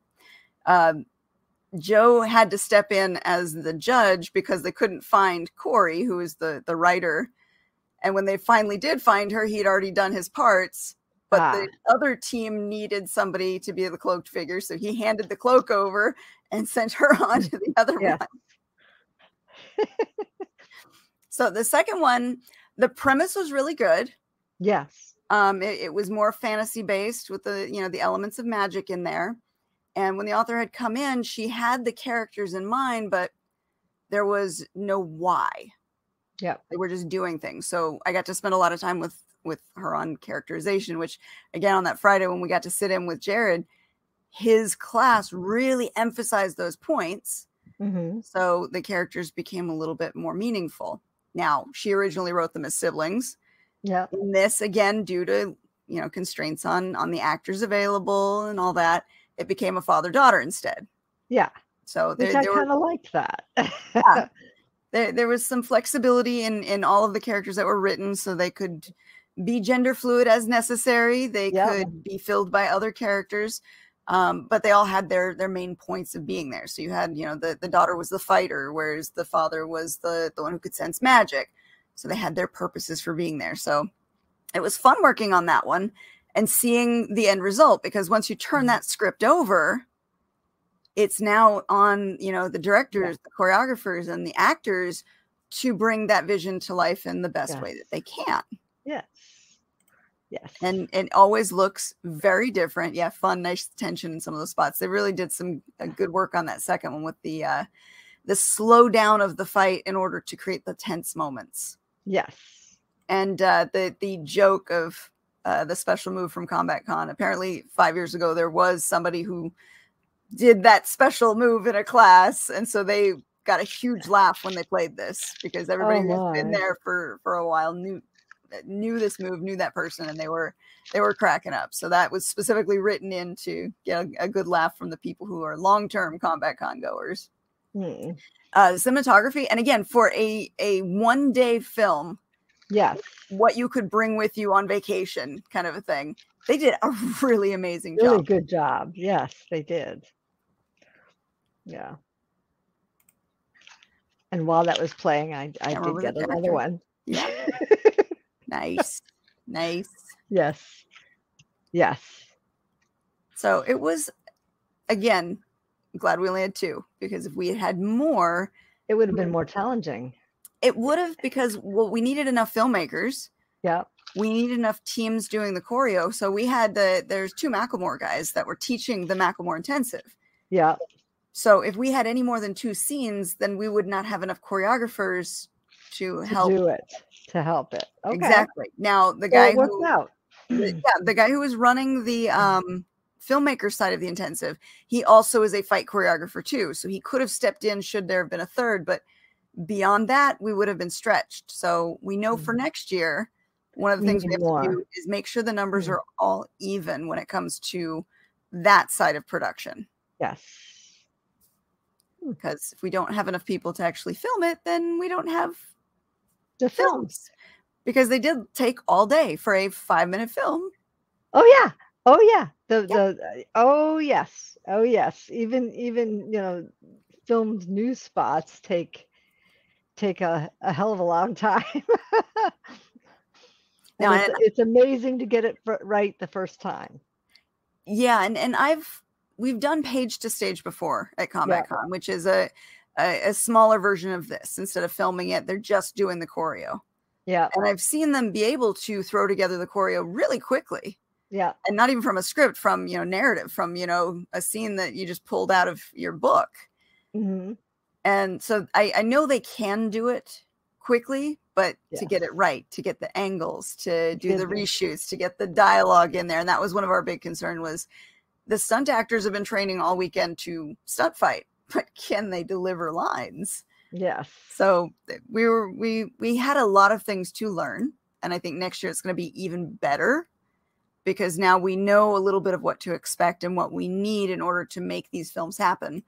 S1: Um, Joe had to step in as the judge because they couldn't find Corey, who is the the writer. And when they finally did find her, he'd already done his parts. But
S2: Ah.
S1: the other team needed somebody to be the cloaked figure, so he handed the cloak over and <laughs> sent her on to the other
S2: Yes.
S1: one. so the second one, the premise was really good.
S2: Yes.
S1: Um, it, it was more fantasy based with the you know the elements of magic in there. And when the author had come in, she had the characters in mind, but there was no why.
S2: Yeah.
S1: They were just doing things. So I got to spend a lot of time with with her on characterization, which again on that Friday when we got to sit in with Jared, his class really emphasized those points.
S2: hmm
S1: So the characters became a little bit more meaningful. Now, she originally wrote them as siblings.
S2: Yeah.
S1: In this, again, due to you know constraints on on the actors available and all that, it became a father daughter instead.
S2: Yeah.
S1: So
S2: Which I kind of liked that.
S1: Yeah. <laughs> there there was some flexibility in in all of the characters that were written, so they could be gender fluid as necessary. They
S2: Yeah.
S1: could be filled by other characters. Um, but they all had their their main points of being there. So you had, you know, the, the daughter was the fighter, whereas the father was the the one who could sense magic. So they had their purposes for being there. So it was fun working on that one and seeing the end result because once you turn that script over, it's now on, you know, the directors, the choreographers, and the actors to bring that vision to life in the best way that they can
S2: yes.
S1: And it always looks very different. Yeah, fun, nice tension in some of those spots. They really did some good work on that second one with the uh, the slow down of the fight in order to create the tense moments.
S2: yes.
S1: And uh, the the joke of uh, the special move from Combat Con. Apparently, five years ago there was somebody who did that special move in a class, and so they got a huge laugh when they played this because everybody
S2: Oh,
S1: who's been there for for a while knew knew this move, knew that person, and they were they were cracking up. So that was specifically written in to get a, a good laugh from the people who are long term combat con goers.
S2: Hmm.
S1: Uh, cinematography, and again for a a one day film,
S2: Yes.
S1: what you could bring with you on vacation, kind of a thing. They did a <laughs> really amazing
S2: Really
S1: job.
S2: good job. Yes, they did. Yeah. And while that was playing, I, I did get another
S1: character.
S2: one.
S1: Yeah. <laughs> nice, nice.
S2: Yes. Yes.
S1: So it was, again, glad we only had two because if we had had more,
S2: It would have been more challenging.
S1: it would have because well, we needed enough filmmakers.
S2: Yeah.
S1: We needed enough teams doing the choreo. So we had the there's two Macklemore guys that were teaching the Macklemore intensive.
S2: Yeah.
S1: So if we had any more than two scenes, then we would not have enough choreographers to
S2: To
S1: help.
S2: do it. To help it. Okay.
S1: Exactly. Now the guy
S2: worked
S1: who,
S2: out.
S1: the- yeah, the guy who was running the um filmmaker side of the intensive, he also is a fight choreographer too. So he could have stepped in should there have been a third, but beyond that, we would have been stretched. So we know for next year, one of the things we have to do is make sure the numbers
S2: Mm.
S1: are all even when it comes to that side of production.
S2: Yes.
S1: Because if we don't have enough people to actually film it, then we don't have
S2: The
S1: films. Because they did take all day for a five minute film.
S2: Oh yeah. Oh yeah. The the oh yes. Oh yes. Even even you know filmed news spots take take a, a hell of a long <laughs> time.
S1: Now,
S2: it's, it's amazing to get it right the first time.
S1: Yeah, and and I've we've done page to stage before at Combat Con, which is a, a a smaller version of this. Instead of filming it, they're just doing the choreo.
S2: Yeah.
S1: And I've seen them be able to throw together the choreo really quickly.
S2: Yeah.
S1: And not even from a script, from you know, narrative, from you know, a scene that you just pulled out of your book.
S2: hmm
S1: And so I, I know they can do it quickly, but to get it right, to get the angles, to do the reshoots, to get the dialogue in there. And that was one of our big concern was the stunt actors have been training all weekend to stunt fight, but can they deliver lines?
S2: Yes.
S1: So eh, we were we we had a lot of things to learn. And I think next year it's going to be even better because now we know a little bit of what to expect and what we need in order to make these films happen.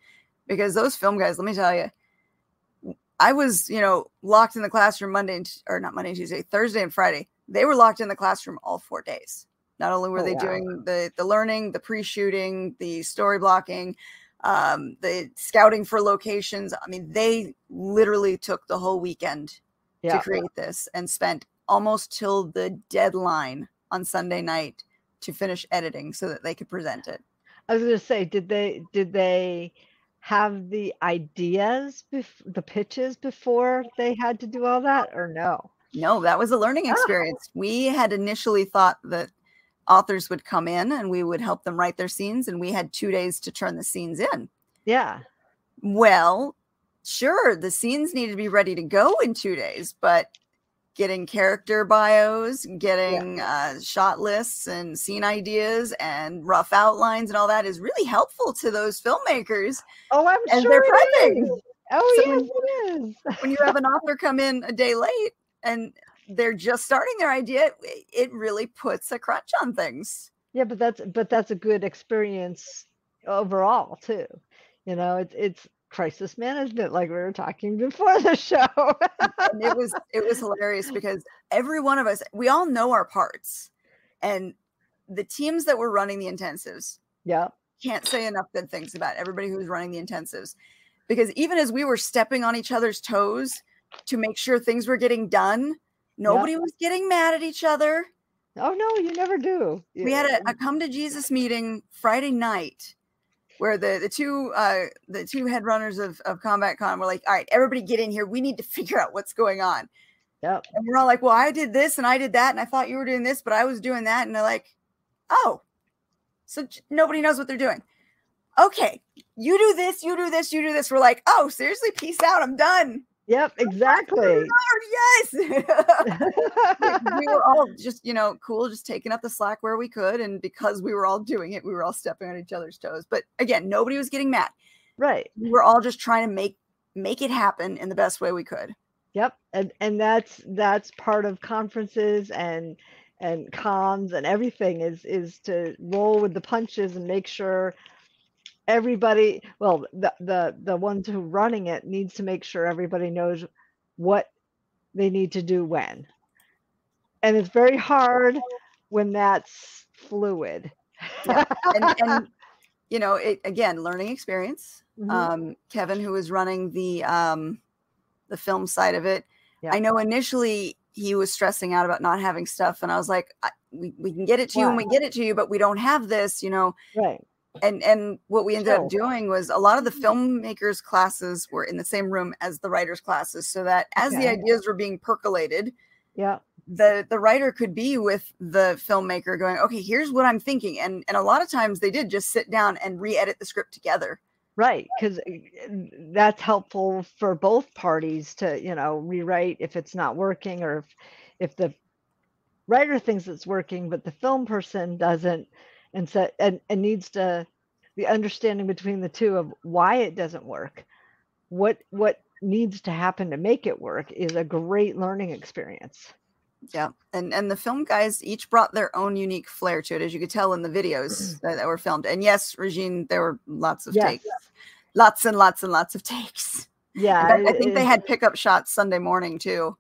S1: Because those film guys, let me tell you, I was, you know, locked in the classroom Monday and, or not Monday, Tuesday, Thursday and Friday. They were locked in the classroom all four days. Not only were
S2: Oh,
S1: they
S2: wow.
S1: doing the the learning, the pre-shooting, the story blocking, um, the scouting for locations. I mean, they literally took the whole weekend
S2: Yeah.
S1: to create this and spent almost till the deadline on Sunday night to finish editing so that they could present it.
S2: I was going to say, did they did they have the ideas, bef- the pitches before they had to do all that, or no?
S1: No, that was a learning
S2: Oh.
S1: experience. We had initially thought that authors would come in and we would help them write their scenes, and we had two days to turn the scenes in.
S2: Yeah.
S1: Well, sure, the scenes needed to be ready to go in two days, but getting character bios, getting uh, shot lists and scene ideas and rough outlines and all that is really helpful to those filmmakers.
S2: Oh, I'm
S1: and
S2: sure
S1: they're
S2: it
S1: prepping.
S2: Oh,
S1: So
S2: yes,
S1: when-
S2: it is.
S1: when you have an author come in a day late and they're just starting their idea, it- really puts a crunch on things.
S2: Yeah, but that's but that's a good experience overall too. You know, it's it's crisis management, like we were talking <laughs> before the show.
S1: and it was it was hilarious because every one of us we all know our parts and the teams that were running the intensives
S2: yeah.
S1: can't say enough good things about everybody who was running the intensives because even as we were stepping on each other's toes to make sure things were getting done nobody was getting mad at each other.
S2: Oh no, you never do.
S1: we had a, a come to jesus meeting friday night where the the two uh the two head runners of, of combat con were like all right everybody get in here. We need to <laughs> figure out what's going on.
S2: Yep.
S1: and we're all like well i did this and i did that and i thought you were doing this but i was doing that. And they're like oh so j- nobody knows what they're doing. Okay you do this you do this you do this. We're like oh seriously? Peace out. I'm done
S2: Yep, exactly.
S1: Yes <laughs> we, we were all <laughs> just you know cool just taking up the slack where we could and because we were all doing it we were all stepping on each other's toes but again nobody was getting mad
S2: right.
S1: we were all just trying to make make it happen in the best way we could.
S2: Yep, and and that's that's part of conferences and and comms and everything is is to roll with the punches and make sure everybody well the the the ones who running it needs to make sure everybody knows what they need to do when and it's very hard when that's fluid
S1: and, <laughs> and you know, it, again, learning experience.
S2: Mhm.
S1: Um, Kevin, who was running the um, the film side of it,
S2: Yeah.
S1: I know initially he was stressing out about not having stuff, and I was like, I, we, we can get it to you and we get it to you, but we don't have this, you know.
S2: right
S1: And and what we ended up doing was a lot of the mm-hmm. filmmakers classes were in the same room as the writers classes, so that as the ideas were being percolated,
S2: yeah.
S1: the the writer could be with the filmmaker going okay here's what i'm thinking and and a lot of times they did just sit down and re-edit the script together.
S2: Right because that's helpful for both parties to you know rewrite if it's not working or if, if the writer thinks it's working but the film person doesn't and so and, and needs to the understanding between the two of why it doesn't work what what needs to happen to make it work is a great learning experience.
S1: Yeah and and the film guys each brought their own unique flair to it as you could tell in the videos that, that were filmed. And yes regine there were lots of
S2: Yes.
S1: takes. Lots and lots and lots of takes.
S2: Yeah
S1: i
S2: it-
S1: think they had pickup shots sunday morning too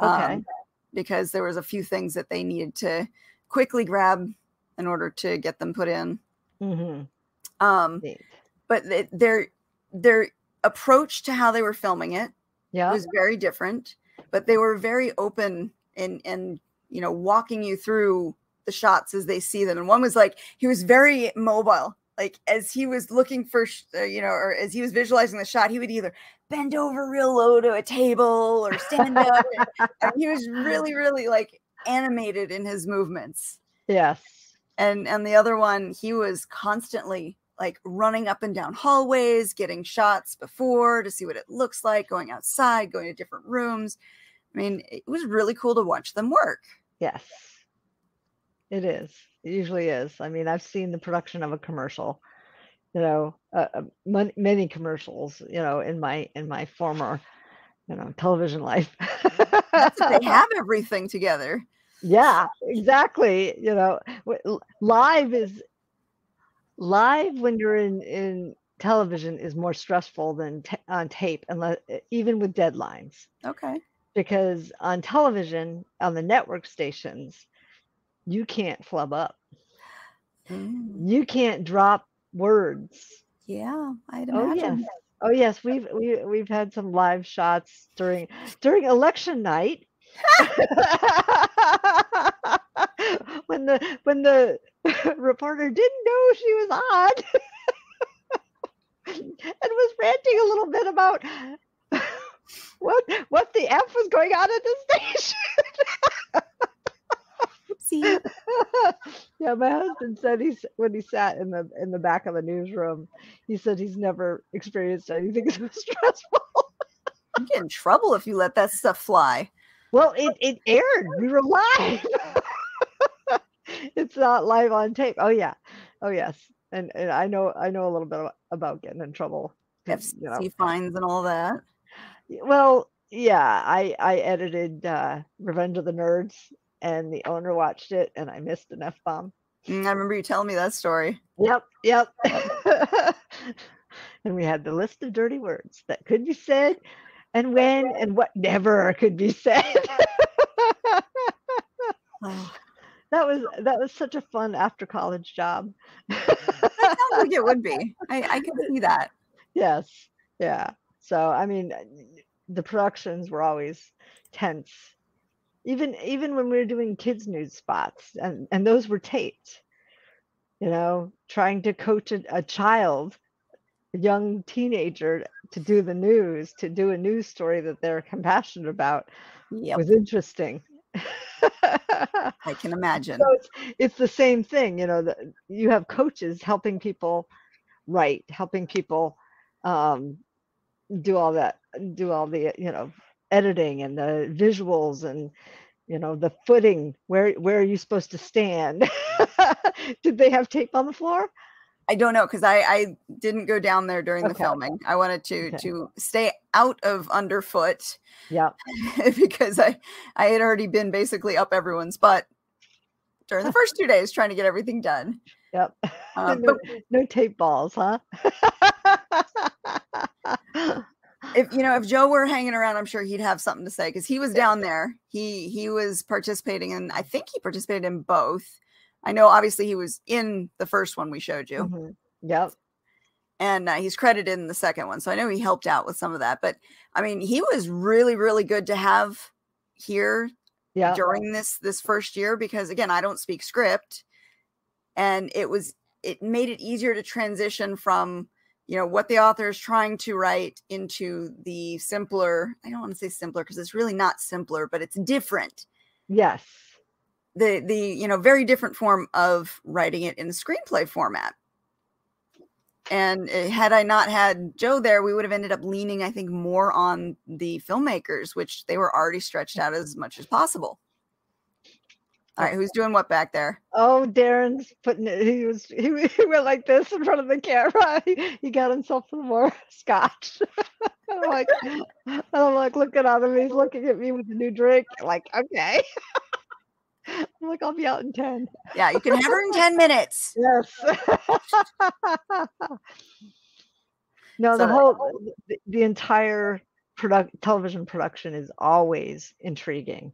S2: Okay.
S1: um, because there was a few things that they needed to quickly grab in order to get them put in.
S2: Mhm,
S1: um but th- their their approach to how they were filming it
S2: yeah.
S1: was very different but they were very open and and you know walking you through the shots as they see them. And one was like he was very mobile. Like as he was looking for sh- uh, you know or as he was visualizing the shot he would either bend over real low to a table or stand up. And, <laughs> and he was really really like animated in his movements.
S2: Yes
S1: and and the other one he was constantly like running up and down hallways getting shots before to see what it looks like going outside going to different rooms i mean it was really cool to watch them work
S2: Yes, it is. It usually is. I mean, I've seen the production of a commercial, you know, uh, uh, many commercials, you know, in my in my former, you know, television life.
S1: They <laughs> have everything together
S2: yeah, exactly. You know, live is live when you're in in television is more stressful than t- on tape, unless even with deadlines.
S1: Okay.
S2: Because on television on the network stations you can't flub up.
S1: Mm,
S2: you can't drop words.
S1: Yeah i'd
S2: oh
S1: imagine.
S2: yes. Oh yes we've we, we've had some live shots during during election night <laughs> when the when the <laughs> reporter didn't know she was on <laughs> and was ranting a little bit about what what the f was going on at the station.
S1: See,
S2: yeah, my husband said he's when he sat in the in the back of the newsroom, he said he's never experienced anything so stressful.
S1: you get in trouble if you let that stuff fly
S2: Well, it it aired. We were live. <laughs> it's not live on tape. Oh yeah, oh yes. And and I know I know a little bit about, getting in trouble.
S1: fc
S2: You know,
S1: fines and all that
S2: well, yeah. I I edited uh, Revenge of the Nerds, and the owner watched it, and I missed an f bomb.
S1: Mm, i remember you telling me that story
S2: Yep, yep. <laughs> and we had the list of dirty words that could be said and when and what never could be said.
S1: oh,
S2: that was that was such a fun after college job.
S1: that sounds like it would be i i can see that
S2: yes. Yeah. So I mean the productions were always tense. Even even when we were doing kids nude spots and and those were taped. You know, trying to coach a, a child, young teenager to do the news, to do a news story that they're compassionate about
S1: yep.
S2: was interesting.
S1: i can <laughs> imagine.
S2: So it's, it's the same thing you know that you have coaches helping people write helping people um, do all that do all the you know editing and the visuals and you know the footing where where are you supposed to stand? <laughs> Did they have tape on the floor
S1: I don't know because I I didn't go down there during the filming. I wanted to
S2: Okay.
S1: to stay out of underfoot
S2: Yeah. <laughs>
S1: because I I had already been basically up everyone's butt during the first two days trying to get everything done.
S2: Yep. <laughs>
S1: Um,
S2: no,
S1: but
S2: no tape balls, huh? <laughs>
S1: if you know if Joe were hanging around, I'm sure he'd have something to say because he was down there. He he was participating in. I think he participated in both. I know obviously he was in the first one we showed you.
S2: Mhm. Yep.
S1: and uh, he's credited in the second one. So I know he helped out with some of that. But I mean, he was really, really good to have here
S2: Yeah.
S1: during this this first year because again, I don't speak script, and it was it made it easier to transition from you know what the author is trying to write into the simpler. I don't want to say simpler because it's really not simpler, but it's different.
S2: Yes.
S1: The the you know very different form of writing it in the screenplay format. And uh, had I not had Joe there, we would have ended up leaning, I think, more on the filmmakers, which they were already stretched out as much as possible. All right, who's doing what back there?
S2: Oh, Darren's putting it. He was he, <laughs> he went like this in front of the camera. <laughs> He, he got himself some more <laughs> scotch. I'm like, I'm like looking at him. He's looking at me with a new drink. Like, okay. <laughs> I'm like, I'll be out in ten.
S1: Yeah, you can have her in 10 minutes.
S2: Yes. <laughs> no, the whole the, the entire product television production is always intriguing.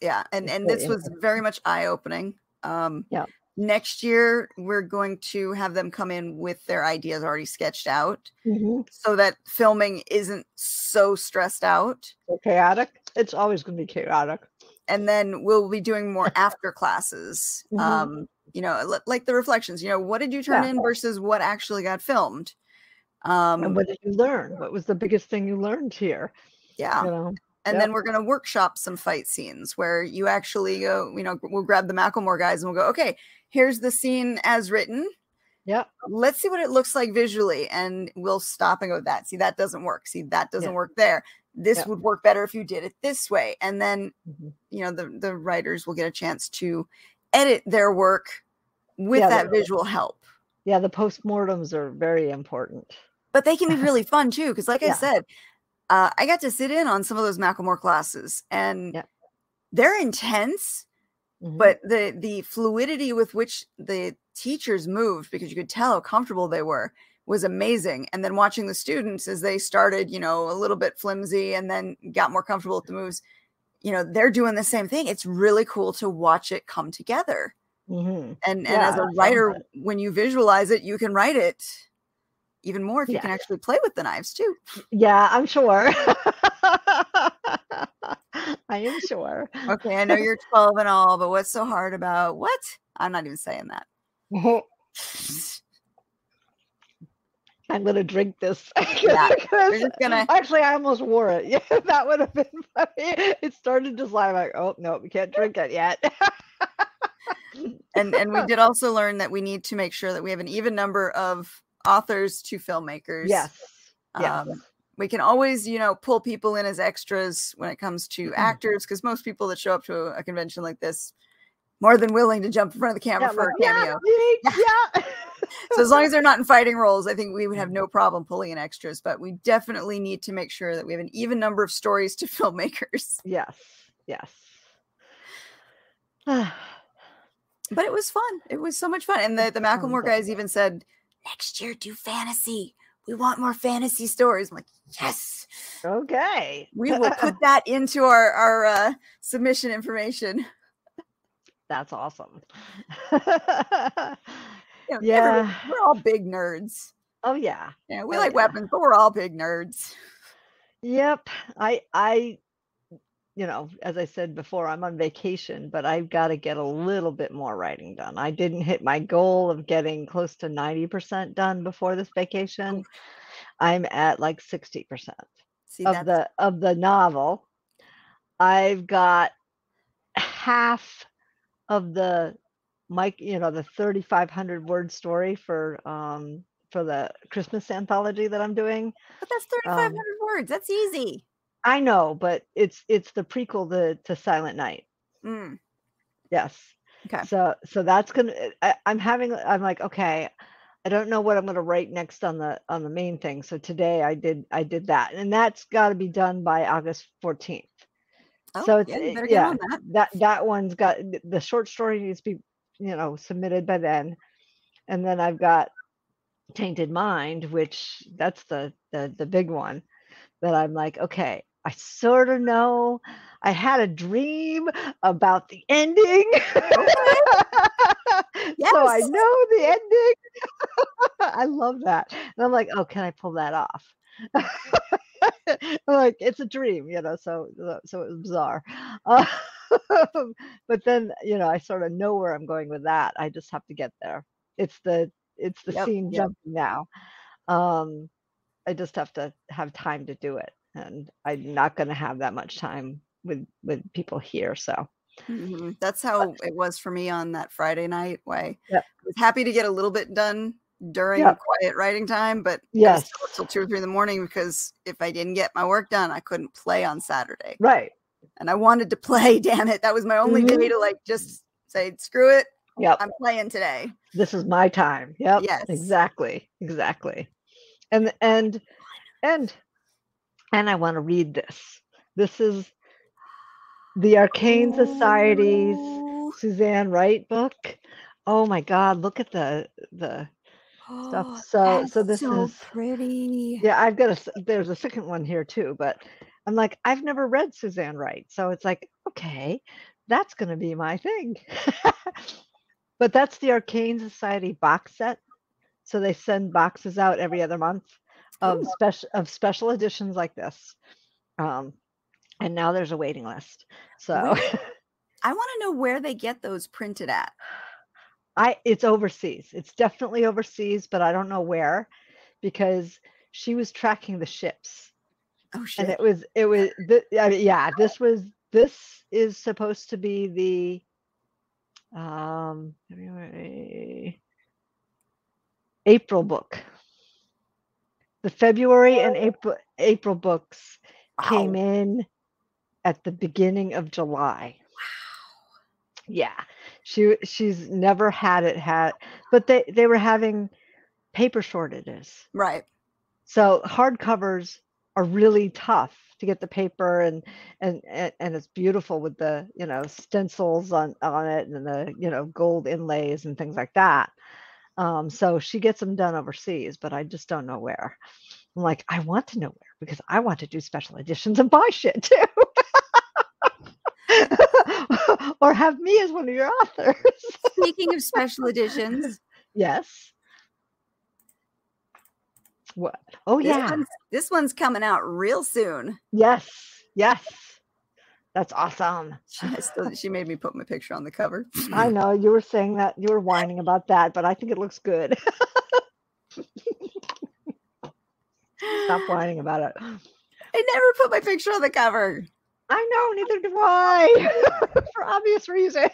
S1: Yeah, and and this was very much eye-opening. Um
S2: Yeah.
S1: next year we're going to have them come in with their ideas already sketched out
S2: Mhm.
S1: so that filming isn't so stressed out.
S2: So chaotic. It's always going to be chaotic.
S1: And then we'll be doing more <laughs> after classes
S2: Mhm.
S1: um you know li- like the reflections you know what did you turn
S2: Yeah.
S1: in versus what actually got filmed um
S2: and what did you learn? What was the biggest thing you learned here?
S1: yeah
S2: You know.
S1: and
S2: Yep.
S1: then we're going to workshop some fight scenes where you actually go you know we'll grab the macklemore guys and we'll go okay here's the scene as written
S2: Yeah.
S1: let's see what it looks like visually and we'll stop and go that see that doesn't work see that doesn't
S2: Yeah.
S1: work there this
S2: Yep.
S1: would work better if you did it this way and then
S2: Mhm.
S1: you know the the writers will get a chance to edit their work with
S2: Yeah,
S1: that visual help
S2: Yeah, the postmortems are very important.
S1: but they can be <laughs> really fun too because like i said uh, i got to sit in on some of those macklemore classes and they're intense
S2: Mhm.
S1: but the the fluidity with which the teachers moved because you could tell how comfortable they were was amazing and then watching the students as they started you know a little bit flimsy and then got more comfortable with the moves you know they're doing the same thing it's really cool to watch it come together
S2: Mhm.
S1: and and as
S2: Yeah,
S1: a writer when you visualize it you can write it even more if you
S2: Yeah.
S1: can actually play with the knives too
S2: Yeah, I'm sure. <laughs> I am sure.
S1: okay i know you're 12 and all but what's so hard about what i'm not even saying that <laughs> <laughs>
S2: I'm gonna drink this. <laughs>
S1: Yeah, we're just gonna-
S2: Actually, I almost wore it. <laughs> Yeah, that would have been funny. It started to slide. I'm like, oh no, we can't drink it yet. <laughs>
S1: and and we did also learn that we need to make sure that we have an even number of authors to filmmakers.
S2: yes. Yes.
S1: Um, we can always, you know, pull people in as extras when it comes to
S2: Mm-hmm.
S1: actors, because most people that show up to a, a convention like this, more than willing to jump in front of the camera
S2: Yeah,
S1: for a cameo.
S2: Yeah. yeah.
S1: So as long as they're not in <laughs> fighting roles, I think we would have no problem pulling in extras. But we definitely need to make sure that we have an even number of stories to <laughs> filmmakers.
S2: yes. Yes. <sighs>
S1: But it was fun. It was so much fun. And the, the Macklemore guys even said, next year do fantasy. We want more fantasy stories. I'm like, yes.
S2: okay.
S1: We will put <laughs> that into our, our uh, submission information.
S2: That's awesome.
S1: You know,
S2: Yeah.
S1: we're all big nerds.
S2: oh yeah.
S1: Yeah, we
S2: Oh,
S1: like
S2: yeah.
S1: weapons, but we're all big nerds.
S2: Yep. I I you know, as I said before, I'm on vacation, but I've got to get a little bit more writing done. I didn't hit my goal of getting close to 90% done before this vacation. Oh. I'm at like 60%
S1: See
S2: of the of the novel. I've got half of the Mike, you know, the 3500 word story for um for the Christmas anthology that I'm doing.
S1: but that's
S2: um,
S1: 3,500 words. That's easy.
S2: I know, but it's it's the prequel to, to Silent Night.
S1: Mm.
S2: Yes.
S1: Okay.
S2: So so that's gonna. I, I'm having. I'm like okay. I don't know what I'm gonna write next on the on the main thing. So today I did I did that, and that's got to be done by August 14th.
S1: Oh,
S2: so it's
S1: yeah, get
S2: yeah
S1: on that.
S2: that that one's got the short story needs to be you know submitted by then, and then I've got Tainted Mind, which that's the the the big one that I'm like okay. I sort of know. I had a dream about the ending. <laughs> So I know the ending. <laughs> I love that. And I'm like, oh, can I pull that off? <laughs> <laughs> Like, it's a dream, you know, so so so it was bizarre. Um, <laughs> but then, you know, I sort of know where I'm going with that. I just have to get there. It's the it's the
S1: Yep,
S2: scene
S1: yep.
S2: jumping now. Um, I just have to have time to do it. And I'm not gonna have that much time with with people here. So
S1: Mhm. That's how it was for me on that Friday night. Why
S2: Yep.
S1: I was happy to get a little bit done during
S2: Yep.
S1: quiet writing time, but
S2: Yes.
S1: till two or three in the morning because if I didn't get my work done, I couldn't play on Saturday.
S2: right.
S1: And I wanted to <laughs> play, damn it. That was my only day
S2: Mhm.
S1: to like just say, screw it.
S2: Yep.
S1: I'm playing today.
S2: this is my time yep
S1: Yes.
S2: exactly exactly and and and and i want to read this this is the arcane society's suzanne wright book oh my god look at the the stuff so
S1: That's
S2: so this
S1: so
S2: is
S1: pretty.
S2: yeah i've got a there's a second one here too but i'm like i've never read suzanne wright so it's like okay that's going to be my thing <laughs> but that's the arcane society box set so they send boxes out every other month of
S1: Ooh.
S2: special of special editions like this um and now there's a waiting list so <laughs>
S1: I want to know where they get those printed at.
S2: I it's overseas. It's definitely overseas, but I don't know where because she was tracking the ships.
S1: Oh shit.
S2: And it was it was th- I mean, yeah, this was this is supposed to be the um February April book. The February and April April books came in at the beginning of July. Wow. Yeah. She she's never had it had but they they were having paper shortages.
S1: Right.
S2: So hardcovers are really tough to get the paper and and and, and it's beautiful with the, you know, stencils on on it and the, you know, gold inlays and things like that. Um so she gets them done overseas, but I just don't know where. I'm like, I want to know where because I want to do special editions and buy shit too. Or have me as one of your authors. <laughs>
S1: Speaking of special editions,
S2: yes. What? Oh
S1: this,
S2: yeah.
S1: one's, this one's coming out real soon.
S2: Yes. Yes. That's awesome.
S1: She, still, she made me put my picture on the cover.
S2: I <laughs> know you were saying that you were whining about that, but I think it looks good. <laughs> Stop whining about it.
S1: I never put my picture on the cover.
S2: I know, neither do I. <laughs> For obvious reasons.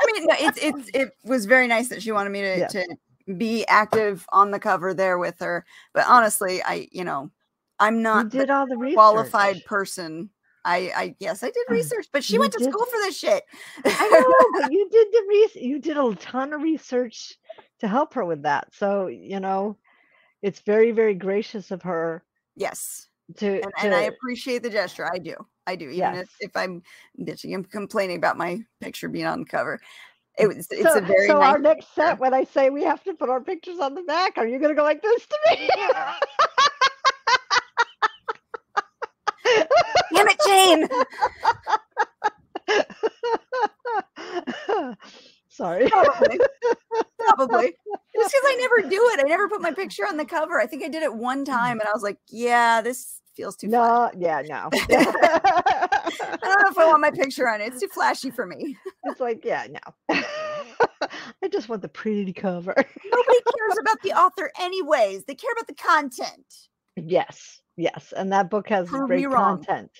S1: I mean, no, it's it's it was very nice that she wanted me to
S2: Yeah.
S1: to be active on the cover there with her. But honestly, I you know, I'm not
S2: did all the research.
S1: qualified person. I I yes, I did mm. research, but she
S2: You
S1: went to
S2: did.
S1: school for this shit.
S2: I know, <laughs> but you did the research. You did a ton of research to help her with that. So you know, it's very, very gracious of her
S1: yes.
S2: to.
S1: And, and I appreciate the gesture. I do. I do. Even
S2: Yes.
S1: if, if I'm bitching and complaining about my picture being on the cover. It was it's
S2: so,
S1: a very
S2: so
S1: nice
S2: our next set, when I say we have to put our pictures on the back, are you going to go like this to me? <laughs>
S1: Damn it, Jane. <laughs>
S2: Sorry. <laughs>
S1: Probably. <laughs> It's because I never do it. I never put my picture on the cover. I think I did it one mm. time and I was like, yeah, this feels too flashy.
S2: No, yeah, no. <laughs>
S1: I don't know if I want my picture on it. It's too flashy for me. <laughs>
S2: it's like, yeah, no. I just want the pretty cover.
S1: Nobody cares about the author anyways. They care about the content.
S2: Yes, yes. And that book has
S1: Prove
S2: great content.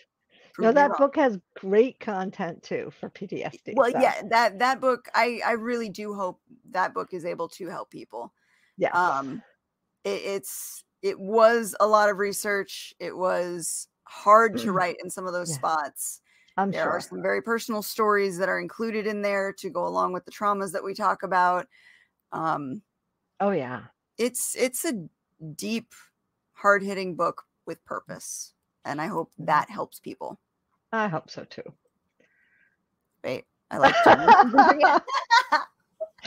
S2: No, that
S1: wrong.
S2: book has great content too for PTSD.
S1: Well,
S2: so,
S1: yeah, that that book, I I really do hope that book is able to help people.
S2: Yeah.
S1: Um, it, it's it was a lot of research. It was hard to write in some of those
S2: Yeah.
S1: spots.
S2: I'm
S1: there are
S2: sure.
S1: some very personal stories that are included in there to go along with the traumas that we talk about. Um,
S2: Oh yeah.
S1: it's it's a deep, hard hitting book with purpose, and I hope
S2: Mm-hmm.
S1: that helps people.
S2: I hope so too.
S1: Wait, I like. to-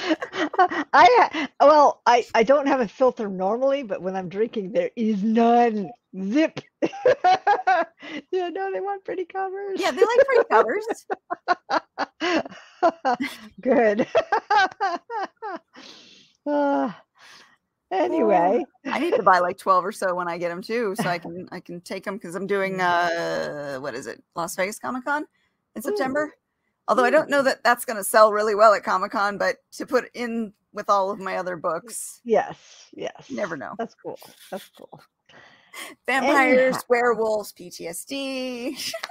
S1: <laughs>
S2: I well, I I don't have a filter normally, but when I'm drinking, there is none. Zip. <laughs> yeah, no, they want pretty covers.
S1: yeah, they like pretty covers. <laughs>
S2: Good. Uh, anyway,
S1: I need to buy like 12 or so when I get them too, so I can I can take them because I'm doing uh what is it Las Vegas Comic Con in September. Although I don't know that that's going to sell really well at Comic Con, but to put in with all of my other books,
S2: yes, yes.
S1: never know.
S2: That's cool. That's cool.
S1: Vampires, werewolves, PTSD. <laughs>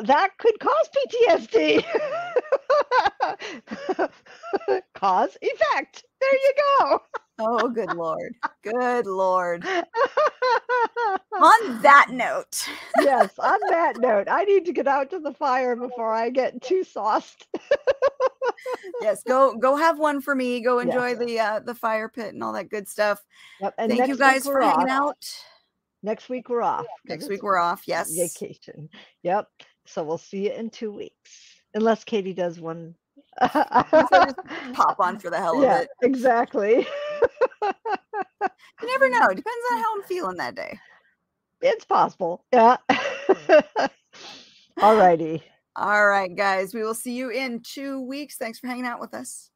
S2: That could cause PTSD. <laughs> <laughs> cause effect. There you go.
S1: Oh, good lord, good lord. <laughs> On that note,
S2: yes, on that note, I need to get out to the fire before I get too sauced. <laughs>
S1: yes, go go have one for me. Go
S2: Yes.
S1: enjoy the uh, the fire pit and all that good stuff.
S2: Yep, and
S1: Thank you guys for
S2: we're
S1: hanging out.
S2: Next week we're off.
S1: Next week we're off. Yes.
S2: Vacation. Yep. So we'll see you in two weeks. Unless Katie does one. <laughs>
S1: Pop on for the hell
S2: yeah,
S1: of it.
S2: exactly.
S1: You never know. It Depends on how I'm feeling that day.
S2: it's possible. Yeah. <laughs> Alrighty.
S1: All right, guys. We will see you in two weeks. Thanks for hanging out with us.